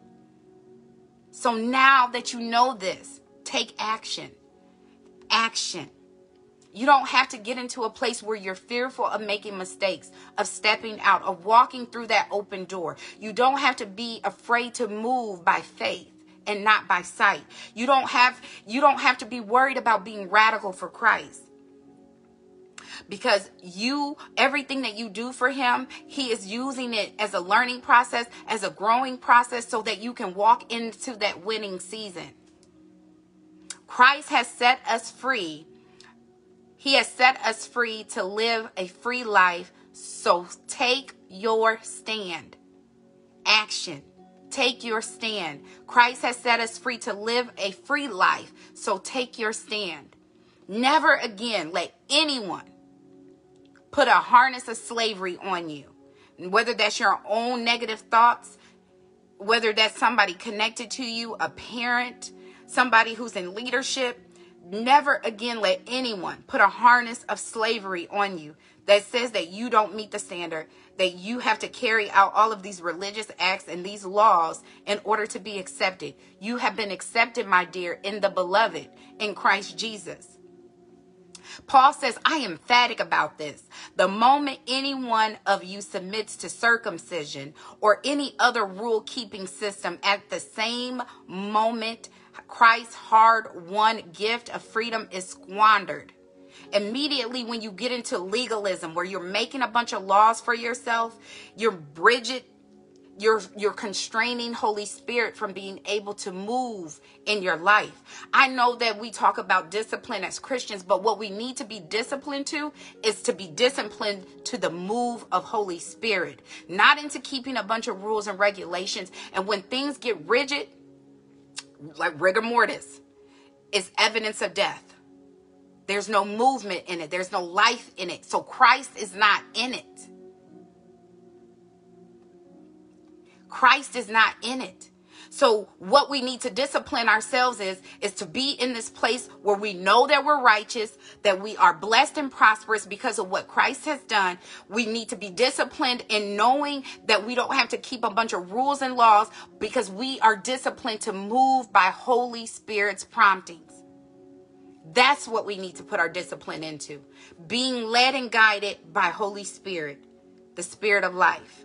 S1: So now that you know this, take action. Action. You don't have to get into a place where you're fearful of making mistakes, of stepping out, of walking through that open door. You don't have to be afraid to move by faith and not by sight. You don't have you don't have to be worried about being radical for Christ. Because you everything that you do for him, he is using it as a learning process, as a growing process so that you can walk into that winning season. Christ has set us free. He has set us free to live a free life. So take your stand. Action. Take your stand. Christ has set us free to live a free life. So take your stand. Never again let anyone put a harness of slavery on you. Whether that's your own negative thoughts, whether that's somebody connected to you, a parent, somebody who's in leadership, never again let anyone put a harness of slavery on you that says that you don't meet the standard, that you have to carry out all of these religious acts and these laws in order to be accepted. You have been accepted, my dear, in the beloved, in Christ Jesus. Paul says, I am emphatic about this. The moment any one of you submits to circumcision or any other rule keeping system, at the same moment, Christ's hard won gift of freedom is squandered immediately when you get into legalism where you're making a bunch of laws for yourself, you're Bridget you're you're constraining holy spirit from being able to move in your life. I know that we talk about discipline as christians but what we need to be disciplined to is to be disciplined to the move of holy spirit not into keeping a bunch of rules and regulations. And when things get rigid like rigor mortis is evidence of death. There's no movement in it. There's no life in it. So christ is not in it Christ is not in it. So what we need to discipline ourselves is is to be in this place where we know that we're righteous, that we are blessed and prosperous because of what Christ has done. We need to be disciplined in knowing that we don't have to keep a bunch of rules and laws because we are disciplined to move by Holy Spirit's promptings. That's what we need to put our discipline into. Being led and guided by Holy Spirit, the spirit of life.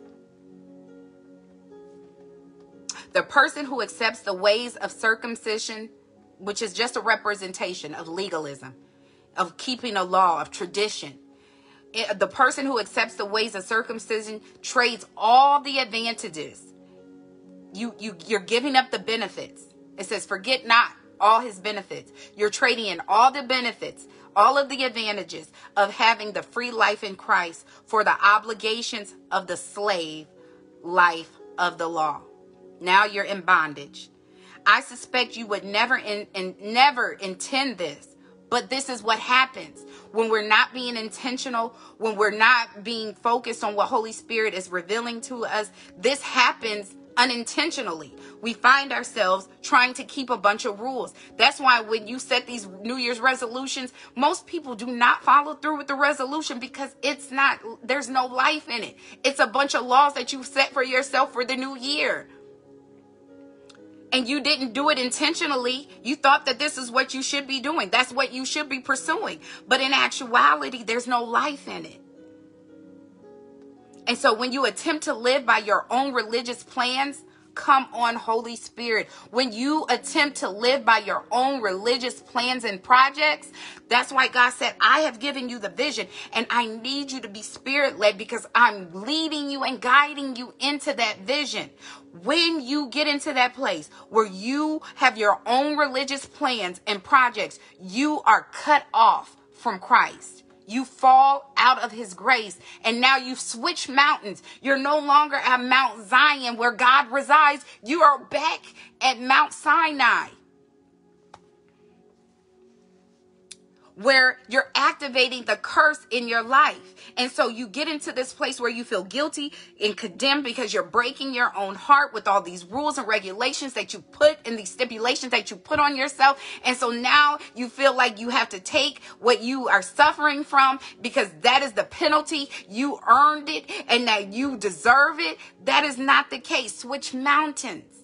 S1: The person who accepts the ways of circumcision, which is just a representation of legalism, of keeping a law, of tradition. It, the person who accepts the ways of circumcision trades all the advantages. You you you're giving up the benefits. It says, "Forget not all his benefits." You're trading in all the benefits, all of the advantages of having the free life in Christ for the obligations of the slave life of the law. Now you're in bondage. I suspect you would never in, in never intend this, but this is what happens when we're not being intentional, when we're not being focused on what Holy Spirit is revealing to us. This happens unintentionally. We find ourselves trying to keep a bunch of rules. That's why when you set these New Year's resolutions, most people do not follow through with the resolution because it's not, there's no life in it. It's a bunch of laws that you've set for yourself for the new year and you didn't do it intentionally, you thought that this is what you should be doing. That's what you should be pursuing. But in actuality, there's no life in it. And so when you attempt to live by your own religious plans, come on, Holy Spirit. When you attempt to live by your own religious plans and projects, that's why God said, I have given you the vision and I need you to be spirit led because I'm leading you and guiding you into that vision. When you get into that place where you have your own religious plans and projects, you are cut off from Christ you fall out of his grace and now you've switched mountains. You're no longer at Mount Zion where God resides. You are back at Mount Sinai. Where you're activating the curse in your life. And so you get into this place where you feel guilty and condemned because you're breaking your own heart with all these rules and regulations that you put and these stipulations that you put on yourself. And so now you feel like you have to take what you are suffering from because that is the penalty. You earned it and that you deserve it. That is not the case. Switch mountains.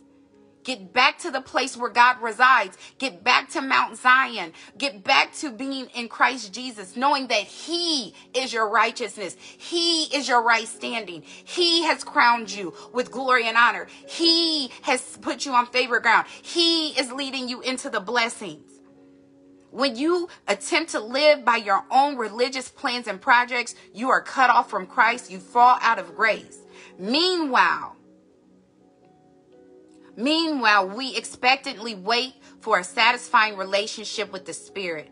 S1: Get back to the place where God resides. Get back to Mount Zion. Get back to being in Christ Jesus, knowing that He is your righteousness. He is your right standing. He has crowned you with glory and honor. He has put you on favor ground. He is leading you into the blessings. When you attempt to live by your own religious plans and projects, you are cut off from Christ. You fall out of grace. Meanwhile, Meanwhile, we expectantly wait for a satisfying relationship with the Spirit.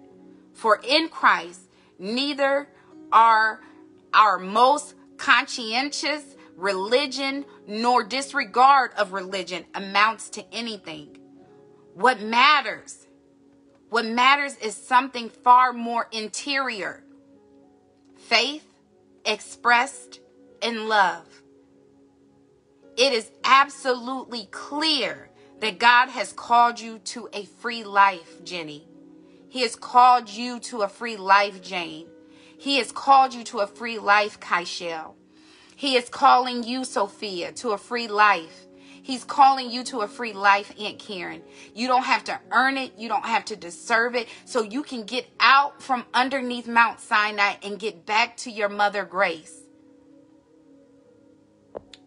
S1: For in Christ, neither are our most conscientious religion nor disregard of religion amounts to anything. What matters, what matters is something far more interior faith expressed in love it is absolutely clear that God has called you to a free life, Jenny. He has called you to a free life, Jane. He has called you to a free life, Kaishel. He is calling you, Sophia, to a free life. He's calling you to a free life, Aunt Karen. You don't have to earn it. You don't have to deserve it. So you can get out from underneath Mount Sinai and get back to your mother, Grace.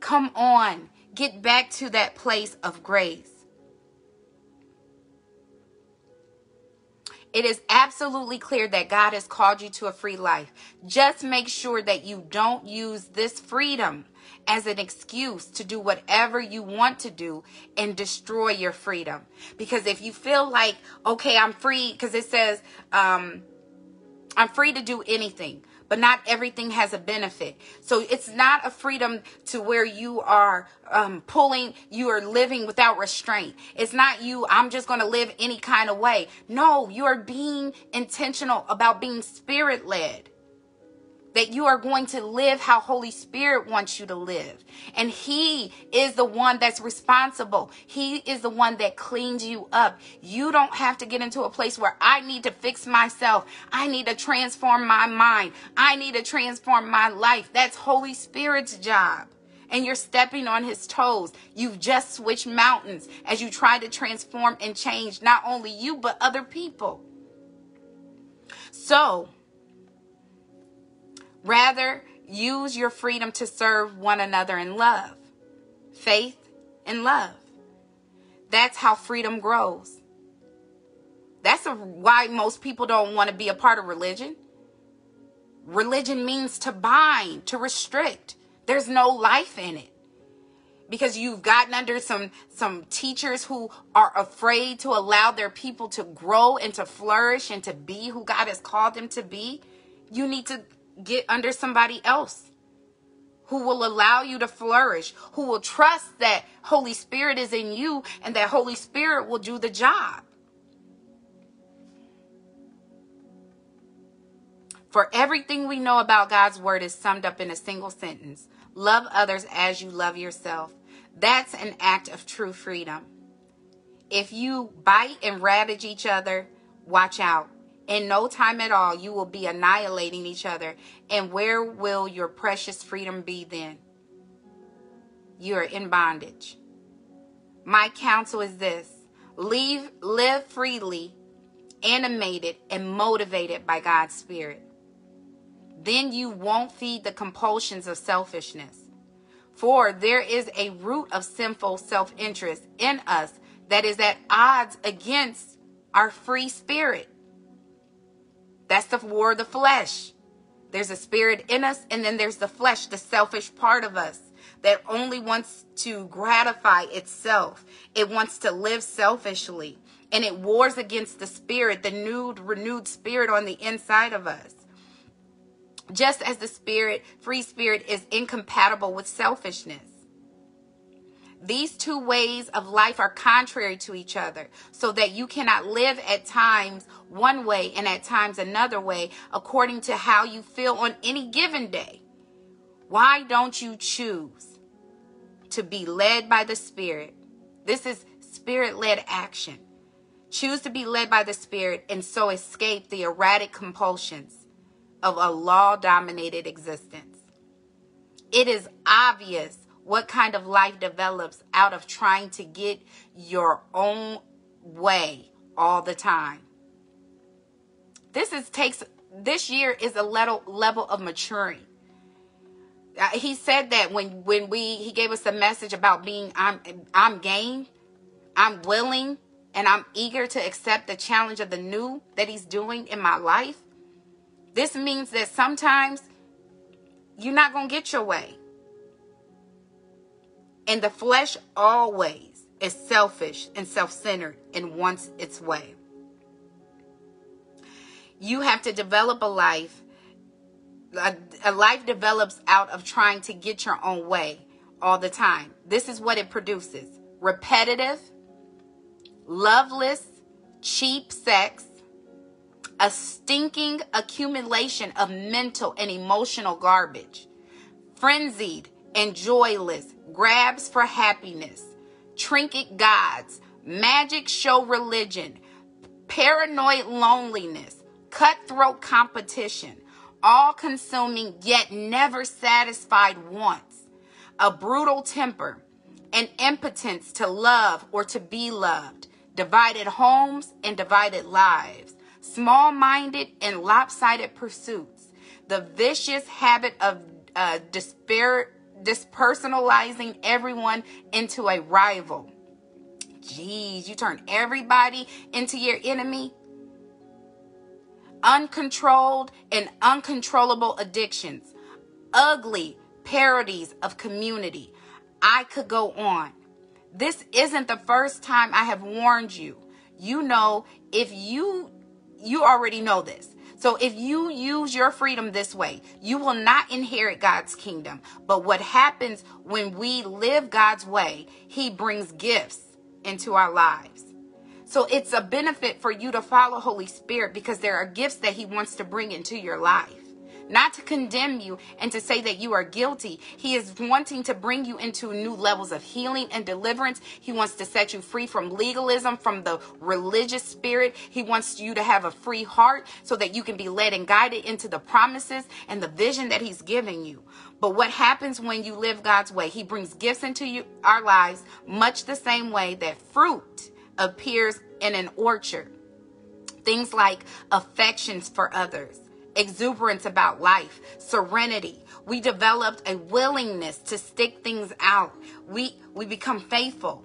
S1: Come on, get back to that place of grace. It is absolutely clear that God has called you to a free life. Just make sure that you don't use this freedom as an excuse to do whatever you want to do and destroy your freedom. Because if you feel like, okay, I'm free, because it says, um, I'm free to do anything but not everything has a benefit. So it's not a freedom to where you are um, pulling, you are living without restraint. It's not you, I'm just going to live any kind of way. No, you are being intentional about being spirit led that you are going to live how Holy Spirit wants you to live. And He is the one that's responsible. He is the one that cleans you up. You don't have to get into a place where I need to fix myself. I need to transform my mind. I need to transform my life. That's Holy Spirit's job. And you're stepping on his toes. You've just switched mountains as you try to transform and change not only you, but other people. So, Rather, use your freedom to serve one another in love, faith, and love. That's how freedom grows. That's why most people don't want to be a part of religion. Religion means to bind, to restrict. There's no life in it. Because you've gotten under some some teachers who are afraid to allow their people to grow and to flourish and to be who God has called them to be. You need to get under somebody else who will allow you to flourish, who will trust that Holy Spirit is in you and that Holy Spirit will do the job. For everything we know about God's word is summed up in a single sentence love others as you love yourself. That's an act of true freedom. If you bite and ravage each other, watch out. In no time at all, you will be annihilating each other. And where will your precious freedom be then? You are in bondage. My counsel is this leave, live freely, animated, and motivated by God's Spirit. Then you won't feed the compulsions of selfishness. For there is a root of sinful self interest in us that is at odds against our free spirit. That's the war of the flesh. There's a spirit in us, and then there's the flesh, the selfish part of us that only wants to gratify itself. It wants to live selfishly, and it wars against the spirit, the new, renewed spirit on the inside of us. Just as the spirit, free spirit, is incompatible with selfishness. These two ways of life are contrary to each other, so that you cannot live at times one way and at times another way according to how you feel on any given day. Why don't you choose to be led by the Spirit? This is spirit led action. Choose to be led by the Spirit and so escape the erratic compulsions of a law dominated existence. It is obvious what kind of life develops out of trying to get your own way all the time. This is takes this year is a level level of maturing. Uh, he said that when when we he gave us a message about being I'm I'm game, I'm willing, and I'm eager to accept the challenge of the new that he's doing in my life. This means that sometimes you're not going to get your way. And the flesh always is selfish and self centered and wants its way. You have to develop a life. A, a, life develops out of trying to get your own way all the time. This is what it produces repetitive, loveless, cheap sex, a stinking accumulation of mental and emotional garbage, frenzied and joyless grabs for happiness, trinket gods, magic show religion, paranoid loneliness, cutthroat competition, all consuming yet never satisfied wants, a brutal temper, an impotence to love or to be loved, divided homes and divided lives, small minded and lopsided pursuits, the vicious habit of uh, despair dispersonalizing everyone into a rival. Jeez, you turn everybody into your enemy. Uncontrolled and uncontrollable addictions, ugly, parodies of community. I could go on. This isn't the first time I have warned you. You know, if you you already know this. So if you use your freedom this way, you will not inherit God's kingdom. But what happens when we live God's way, he brings gifts into our lives. So it's a benefit for you to follow Holy Spirit because there are gifts that he wants to bring into your life not to condemn you and to say that you are guilty. He is wanting to bring you into new levels of healing and deliverance. He wants to set you free from legalism, from the religious spirit. He wants you to have a free heart so that you can be led and guided into the promises and the vision that He's giving you. But what happens when you live God's way? He brings gifts into you, our lives much the same way that fruit appears in an orchard. Things like affections for others, exuberance about life, serenity. We developed a willingness to stick things out. We we become faithful.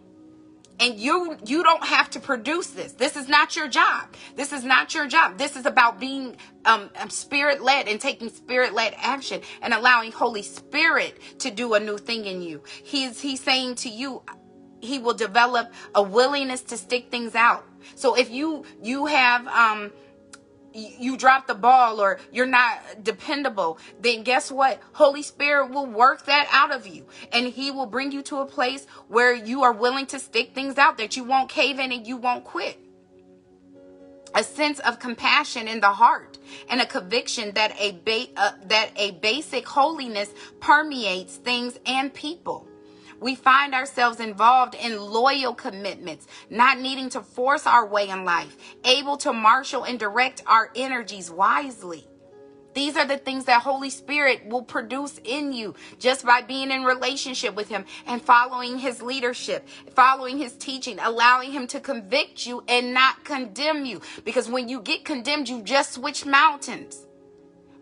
S1: And you you don't have to produce this. This is not your job. This is not your job. This is about being um, um spirit led and taking spirit led action and allowing Holy Spirit to do a new thing in you. He's he's saying to you, he will develop a willingness to stick things out. So if you you have um you drop the ball or you're not dependable, then guess what? Holy Spirit will work that out of you and he will bring you to a place where you are willing to stick things out that you won't cave in and you won't quit. A sense of compassion in the heart and a conviction that a ba- uh, that a basic holiness permeates things and people we find ourselves involved in loyal commitments, not needing to force our way in life, able to marshal and direct our energies wisely. These are the things that Holy Spirit will produce in you just by being in relationship with him and following his leadership, following his teaching, allowing him to convict you and not condemn you. Because when you get condemned, you just switch mountains.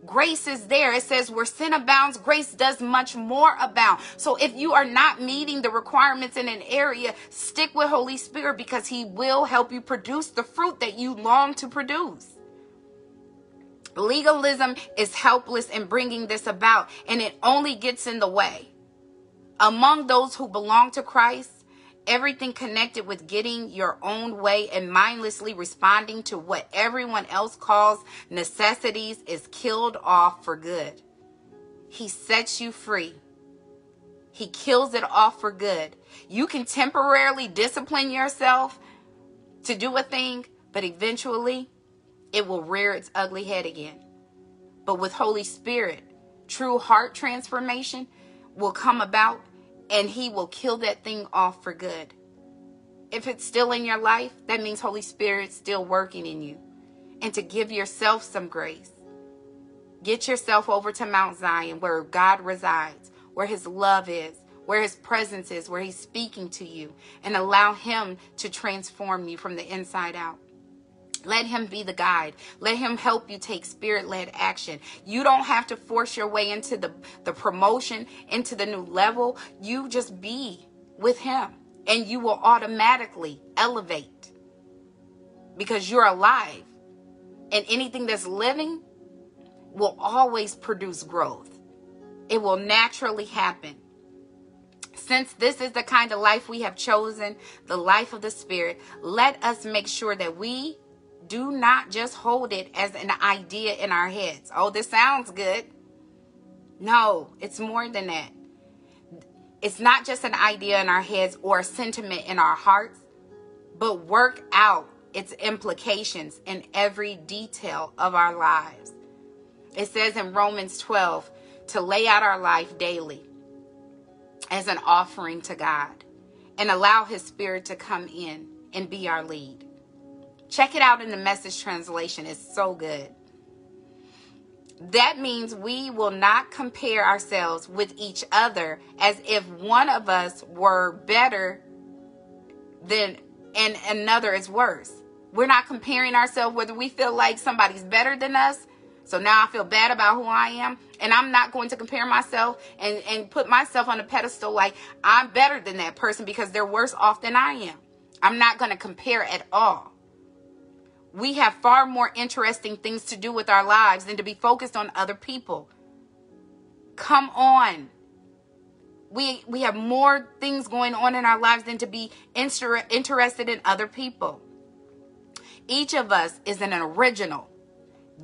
S1: Grace is there. It says where sin abounds, grace does much more abound. So if you are not meeting the requirements in an area, stick with Holy Spirit because he will help you produce the fruit that you long to produce. Legalism is helpless in bringing this about, and it only gets in the way. Among those who belong to Christ, everything connected with getting your own way and mindlessly responding to what everyone else calls necessities is killed off for good. He sets you free. He kills it off for good. You can temporarily discipline yourself to do a thing, but eventually it will rear its ugly head again. But with Holy Spirit, true heart transformation will come about and he will kill that thing off for good. If it's still in your life, that means Holy Spirit's still working in you. And to give yourself some grace. Get yourself over to Mount Zion where God resides, where his love is, where his presence is, where he's speaking to you, and allow him to transform you from the inside out. Let him be the guide. Let him help you take spirit led action. You don't have to force your way into the, the promotion, into the new level. You just be with him and you will automatically elevate because you're alive. And anything that's living will always produce growth, it will naturally happen. Since this is the kind of life we have chosen, the life of the Spirit, let us make sure that we do not just hold it as an idea in our heads. Oh, this sounds good. No, it's more than that. It's not just an idea in our heads or a sentiment in our hearts, but work out its implications in every detail of our lives. It says in Romans 12 to lay out our life daily as an offering to God and allow His Spirit to come in and be our lead. Check it out in the message translation. It's so good. That means we will not compare ourselves with each other as if one of us were better than and another is worse. We're not comparing ourselves whether we feel like somebody's better than us. So now I feel bad about who I am. And I'm not going to compare myself and, and put myself on a pedestal like I'm better than that person because they're worse off than I am. I'm not going to compare at all we have far more interesting things to do with our lives than to be focused on other people. Come on. We we have more things going on in our lives than to be inter- interested in other people. Each of us is an original.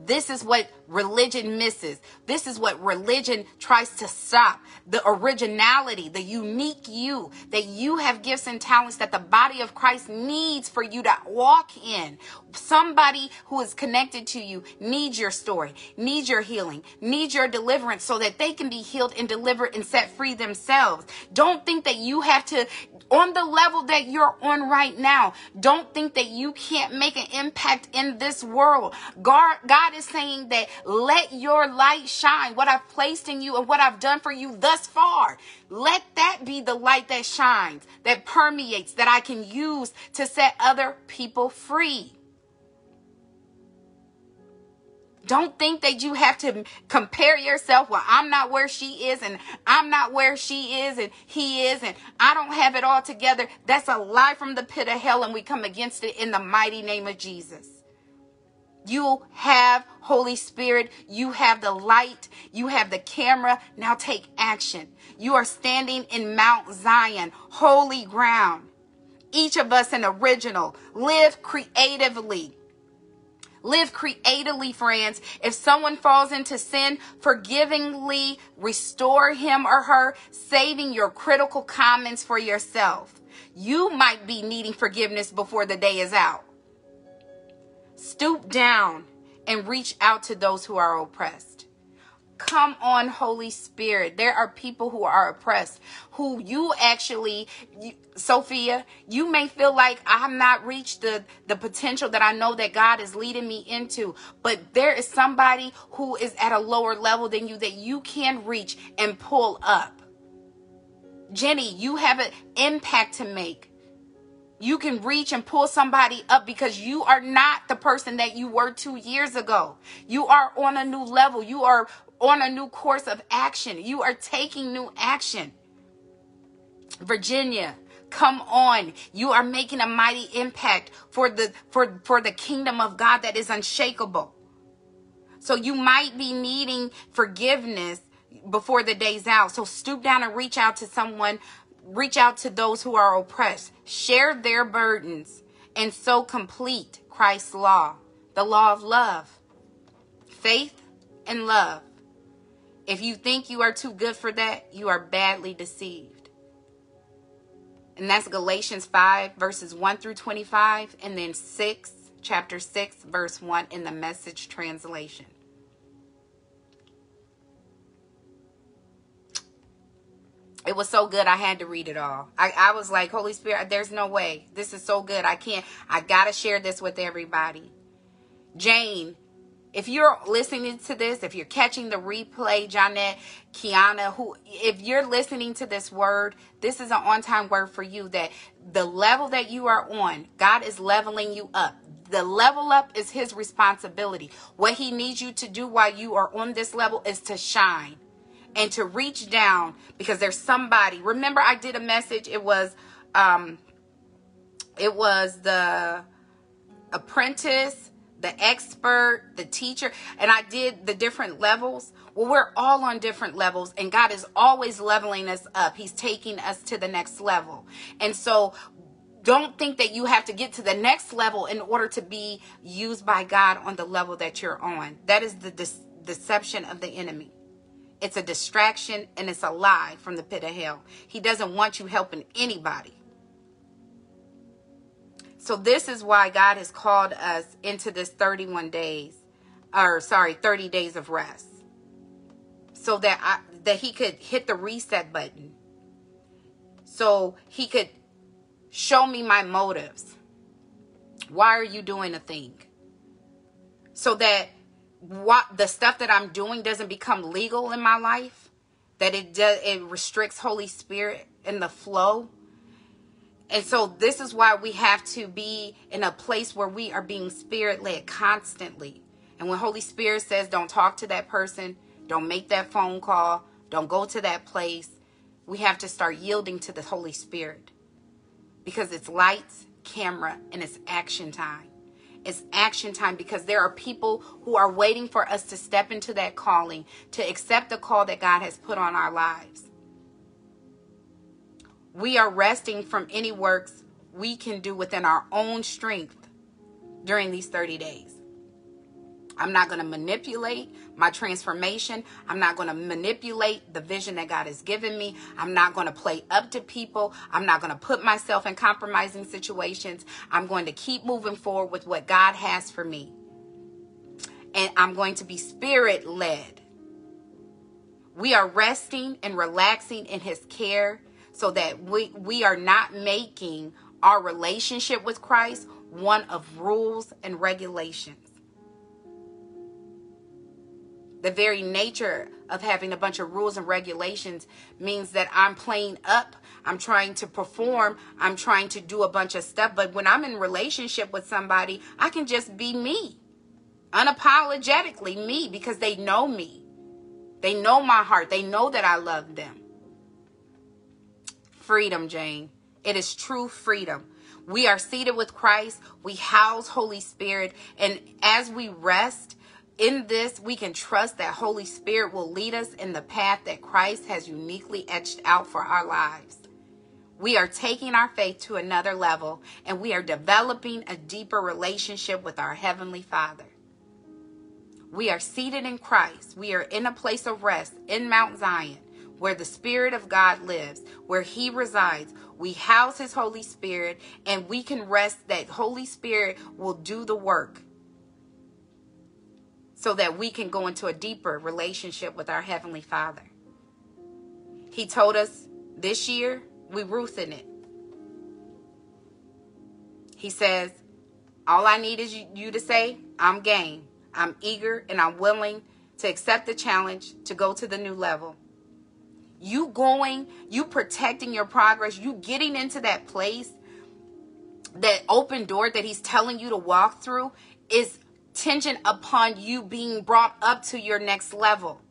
S1: This is what religion misses. This is what religion tries to stop. The originality, the unique you, that you have gifts and talents that the body of Christ needs for you to walk in. Somebody who is connected to you needs your story, needs your healing, needs your deliverance so that they can be healed and delivered and set free themselves. Don't think that you have to, on the level that you're on right now, don't think that you can't make an impact in this world. God, God is saying that let your light shine. What I've placed in you and what I've done for you thus far. Let that be the light that shines, that permeates, that I can use to set other people free. Don't think that you have to compare yourself. Well, I'm not where she is, and I'm not where she is, and he is, and I don't have it all together. That's a lie from the pit of hell, and we come against it in the mighty name of Jesus. You have Holy Spirit. You have the light. You have the camera. Now take action. You are standing in Mount Zion, holy ground. Each of us an original. Live creatively. Live creatively, friends. If someone falls into sin, forgivingly restore him or her, saving your critical comments for yourself. You might be needing forgiveness before the day is out. Stoop down and reach out to those who are oppressed. Come on, Holy Spirit. There are people who are oppressed, who you actually, you, Sophia, you may feel like I'm not reached the, the potential that I know that God is leading me into, but there is somebody who is at a lower level than you that you can reach and pull up. Jenny, you have an impact to make you can reach and pull somebody up because you are not the person that you were two years ago. You are on a new level. You are on a new course of action. You are taking new action. Virginia, come on. You are making a mighty impact for the for for the kingdom of God that is unshakable. So you might be needing forgiveness before the day's out. So stoop down and reach out to someone reach out to those who are oppressed, share their burdens, and so complete Christ's law, the law of love, faith, and love. If you think you are too good for that, you are badly deceived. And that's Galatians 5, verses 1 through 25, and then 6, chapter 6, verse 1 in the message translation. It was so good i had to read it all. I, I was like holy spirit there's no way. This is so good. I can't i gotta share this with everybody. Jane if you're listening to this if you're catching the replay Janet, kiana who if you're listening to this word this is an on-time word for you that the level that you are on god is leveling you up. The level up is his responsibility. What he needs you to do while you are on this level is to shine and to reach down because there's somebody. Remember, I did a message. It was, um, it was the apprentice, the expert, the teacher, and I did the different levels. Well, we're all on different levels, and God is always leveling us up. He's taking us to the next level. And so don't think that you have to get to the next level in order to be used by God on the level that you're on. That is the de- deception of the enemy. It's a distraction and it's a lie from the pit of hell. He doesn't want you helping anybody. So this is why God has called us into this 31 days or sorry, 30 days of rest. So that I that he could hit the reset button. So he could show me my motives. Why are you doing a thing? So that what the stuff that I'm doing doesn't become legal in my life, that it does it restricts Holy Spirit and the flow. And so this is why we have to be in a place where we are being spirit led constantly. And when Holy Spirit says don't talk to that person, don't make that phone call, don't go to that place, we have to start yielding to the Holy Spirit. Because it's lights, camera, and it's action time. It's action time because there are people who are waiting for us to step into that calling, to accept the call that God has put on our lives. We are resting from any works we can do within our own strength during these 30 days. I'm not going to manipulate my transformation. I'm not going to manipulate the vision that God has given me. I'm not going to play up to people. I'm not going to put myself in compromising situations. I'm going to keep moving forward with what God has for me. And I'm going to be spirit led. We are resting and relaxing in his care so that we, we are not making our relationship with Christ one of rules and regulations. The very nature of having a bunch of rules and regulations means that I'm playing up, I'm trying to perform, I'm trying to do a bunch of stuff. But when I'm in relationship with somebody, I can just be me. Unapologetically me because they know me. They know my heart. They know that I love them. Freedom, Jane. It is true freedom. We are seated with Christ. We house Holy Spirit. And as we rest, in this, we can trust that Holy Spirit will lead us in the path that Christ has uniquely etched out for our lives. We are taking our faith to another level and we are developing a deeper relationship with our Heavenly Father. We are seated in Christ. We are in a place of rest in Mount Zion where the Spirit of God lives, where He resides. We house His Holy Spirit and we can rest that Holy Spirit will do the work so that we can go into a deeper relationship with our Heavenly Father. He told us this year, we in it. He says, All I need is you, to say, I'm game. I'm eager and I'm willing to accept the challenge to go to the new level. You going, you protecting your progress, you getting into that place, that open door that He's telling you to walk through is contingent upon you being brought up to your next level.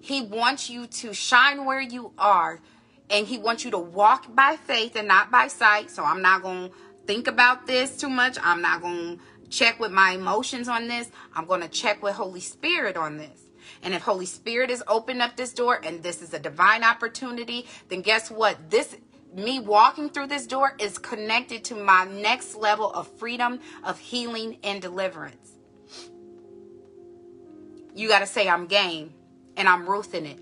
S1: He wants you to shine where you are and he wants you to walk by faith and not by sight. So I'm not going to think about this too much. I'm not going to check with my emotions on this. I'm going to check with Holy Spirit on this. And if Holy Spirit has opened up this door and this is a divine opportunity, then guess what? This me walking through this door is connected to my next level of freedom, of healing, and deliverance. You got to say, I'm game and I'm Ruth in it.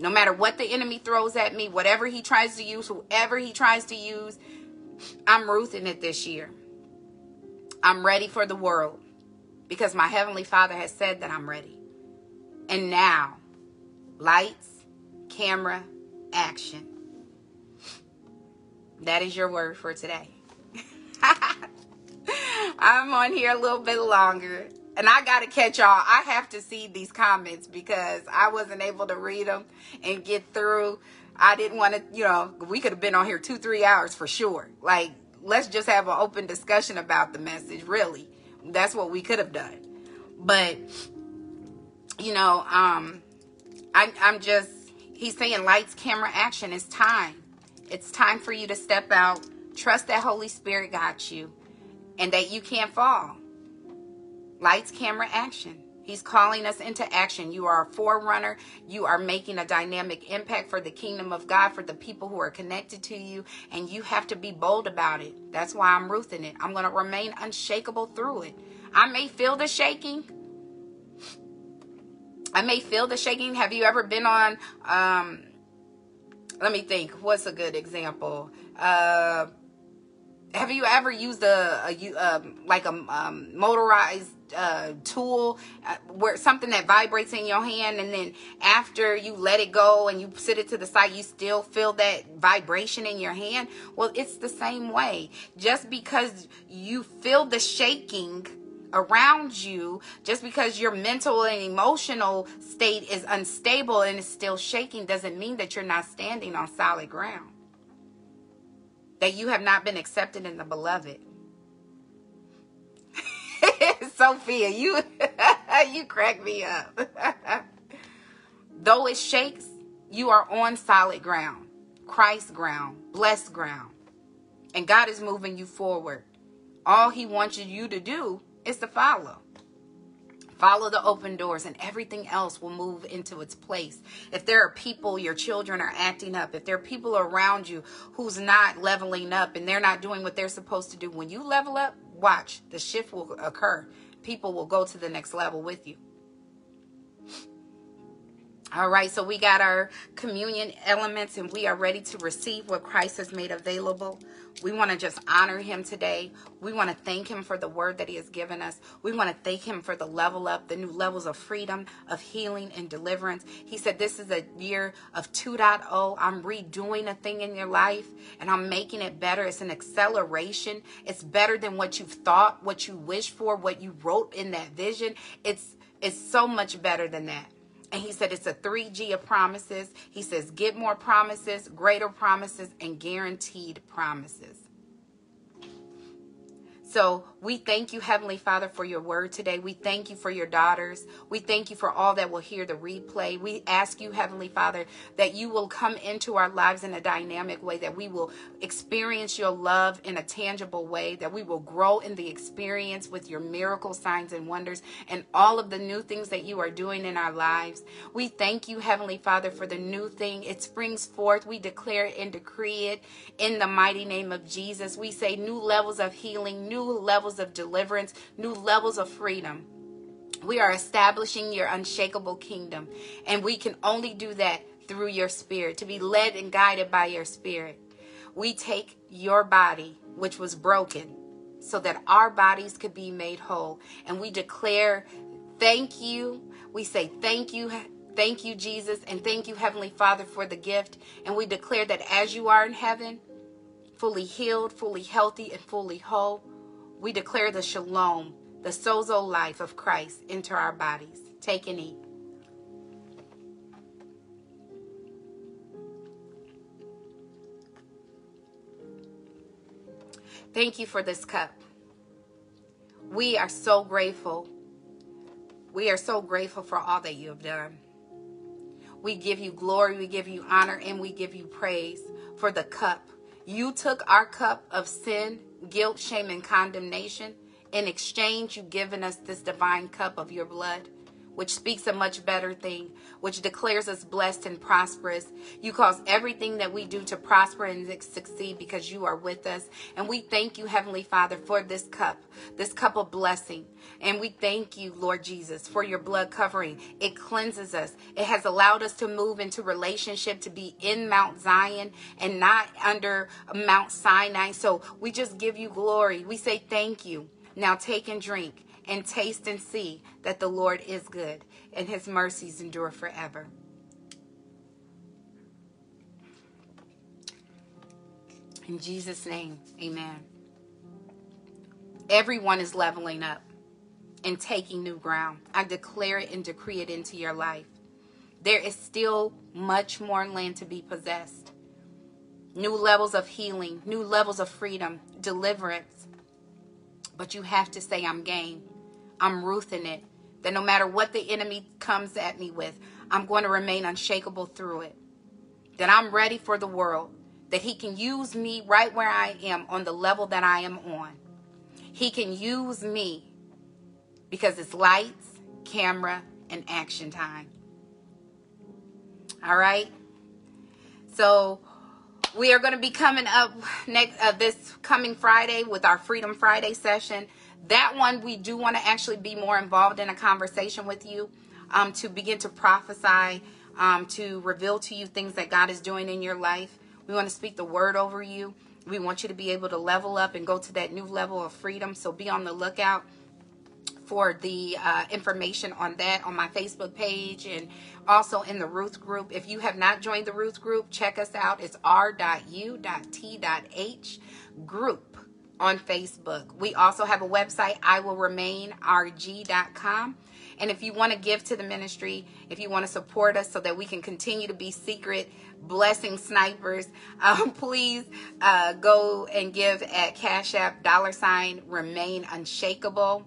S1: No matter what the enemy throws at me, whatever he tries to use, whoever he tries to use, I'm Ruth in it this year. I'm ready for the world because my Heavenly Father has said that I'm ready. And now, lights, camera, action. That is your word for today. I'm on here a little bit longer. And I got to catch y'all. I have to see these comments because I wasn't able to read them and get through. I didn't want to, you know, we could have been on here two, three hours for sure. Like, let's just have an open discussion about the message, really. That's what we could have done. But, you know, um, I, I'm just, he's saying lights, camera, action. It's time. It's time for you to step out. Trust that Holy Spirit got you and that you can't fall. Lights, camera, action. He's calling us into action. You are a forerunner. You are making a dynamic impact for the kingdom of God, for the people who are connected to you, and you have to be bold about it. That's why I'm rooting it. I'm going to remain unshakable through it. I may feel the shaking. I may feel the shaking. Have you ever been on um, let me think. What's a good example? Uh, have you ever used a, a um, like a um, motorized uh, tool uh, where something that vibrates in your hand and then after you let it go and you sit it to the side you still feel that vibration in your hand well it's the same way just because you feel the shaking around you just because your mental and emotional state is unstable and is still shaking doesn't mean that you're not standing on solid ground. That you have not been accepted in the beloved. Sophia you you crack me up. Though it shakes you are on solid ground christ ground blessed ground. And god is moving you forward. All he wants you to do is to follow. Follow the open doors and everything else will move into its place. If there are people, your children are acting up, if there are people around you who's not leveling up and they're not doing what they're supposed to do, when you level up, watch, the shift will occur. People will go to the next level with you. All right, so we got our communion elements and we are ready to receive what Christ has made available. We want to just honor him today. We want to thank him for the word that he has given us. We want to thank him for the level up, the new levels of freedom, of healing, and deliverance. He said, This is a year of 2.0. I'm redoing a thing in your life and I'm making it better. It's an acceleration. It's better than what you've thought, what you wished for, what you wrote in that vision. It's it's so much better than that. And he said it's a 3G of promises. He says, get more promises, greater promises, and guaranteed promises. So we thank you, Heavenly Father, for your word today. We thank you for your daughters. We thank you for all that will hear the replay. We ask you, Heavenly Father, that you will come into our lives in a dynamic way, that we will experience your love in a tangible way, that we will grow in the experience with your miracle signs and wonders and all of the new things that you are doing in our lives. We thank you, Heavenly Father, for the new thing. It springs forth. We declare it and decree it in the mighty name of Jesus. We say new levels of healing, new levels of deliverance, new levels of freedom. We are establishing your unshakable kingdom, and we can only do that through your spirit, to be led and guided by your spirit. We take your body, which was broken, so that our bodies could be made whole, and we declare thank you. We say thank you. Thank you, Jesus, and thank you, Heavenly Father, for the gift. And we declare that as you are in heaven, fully healed, fully healthy, and fully whole, we declare the shalom, the sozo life of Christ into our bodies. Take and eat. Thank you for this cup. We are so grateful. We are so grateful for all that you have done. We give you glory, we give you honor, and we give you praise for the cup. You took our cup of sin guilt, shame, and condemnation. In exchange, you've given us this divine cup of your blood, which speaks a much better thing, which declares us blessed and prosperous. You cause everything that we do to prosper and succeed because you are with us. And we thank you, Heavenly Father, for this cup, this cup of blessing. And we thank you, Lord Jesus, for your blood covering. It cleanses us. It has allowed us to move into relationship, to be in Mount Zion and not under Mount Sinai. So we just give you glory. We say thank you. Now take and drink and taste and see that the Lord is good and his mercies endure forever. In Jesus' name, amen. Everyone is leveling up and taking new ground. I declare it and decree it into your life. There is still much more land to be possessed. New levels of healing, new levels of freedom, deliverance. But you have to say, I'm game. I'm in it. That no matter what the enemy comes at me with, I'm going to remain unshakable through it. That I'm ready for the world. That he can use me right where I am on the level that I am on. He can use me because it's lights, camera, and action time. All right. So we are going to be coming up next uh, this coming Friday with our Freedom Friday session. That one we do want to actually be more involved in a conversation with you um, to begin to prophesy, um, to reveal to you things that God is doing in your life. We want to speak the word over you. We want you to be able to level up and go to that new level of freedom. So be on the lookout for the uh, information on that on my Facebook page and also in the Ruth group. If you have not joined the Ruth group, check us out. It's r.u.t.h group on Facebook. We also have a website, I will remain rg.com. And if you want to give to the ministry, if you want to support us so that we can continue to be secret blessing snipers, um, please uh, go and give at Cash App dollar sign remain unshakable.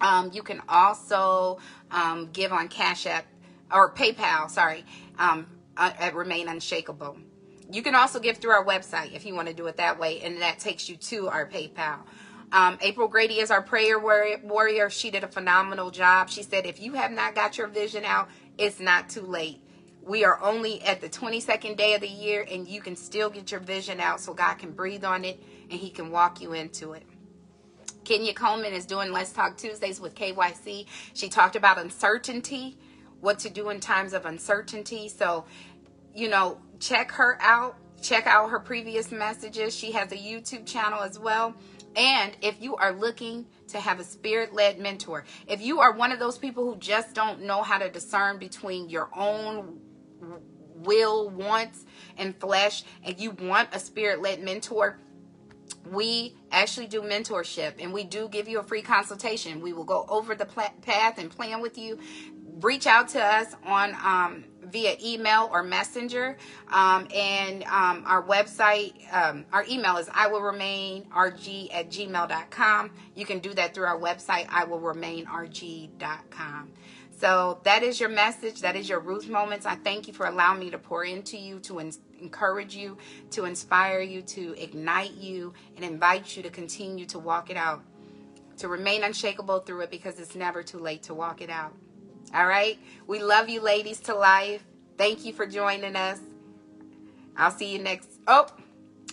S1: Um, you can also um, give on Cash App or PayPal, sorry, um, uh, at Remain Unshakable. You can also give through our website if you want to do it that way, and that takes you to our PayPal. Um, April Grady is our prayer warrior. She did a phenomenal job. She said, if you have not got your vision out, it's not too late. We are only at the 22nd day of the year, and you can still get your vision out so God can breathe on it and He can walk you into it. Kenya Coleman is doing Let's Talk Tuesdays with KYC. She talked about uncertainty, what to do in times of uncertainty. So, you know, check her out. Check out her previous messages. She has a YouTube channel as well. And if you are looking to have a spirit led mentor, if you are one of those people who just don't know how to discern between your own will, wants, and flesh, and you want a spirit led mentor, we actually do mentorship and we do give you a free consultation. We will go over the path and plan with you. Reach out to us on um, via email or messenger. Um, and um, our website, um, our email is I will remain rg at gmail.com. You can do that through our website, I will remain rg.com. So that is your message. That is your Ruth moments. I thank you for allowing me to pour into you, to in- encourage you, to inspire you, to ignite you, and invite you to continue to walk it out, to remain unshakable through it because it's never too late to walk it out. All right? We love you, ladies to life. Thank you for joining us. I'll see you next. Oh,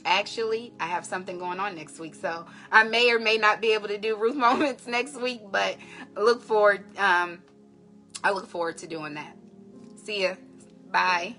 S1: actually, I have something going on next week. So I may or may not be able to do Ruth Moments next week, but look forward. Um, I look forward to doing that. See ya. Bye.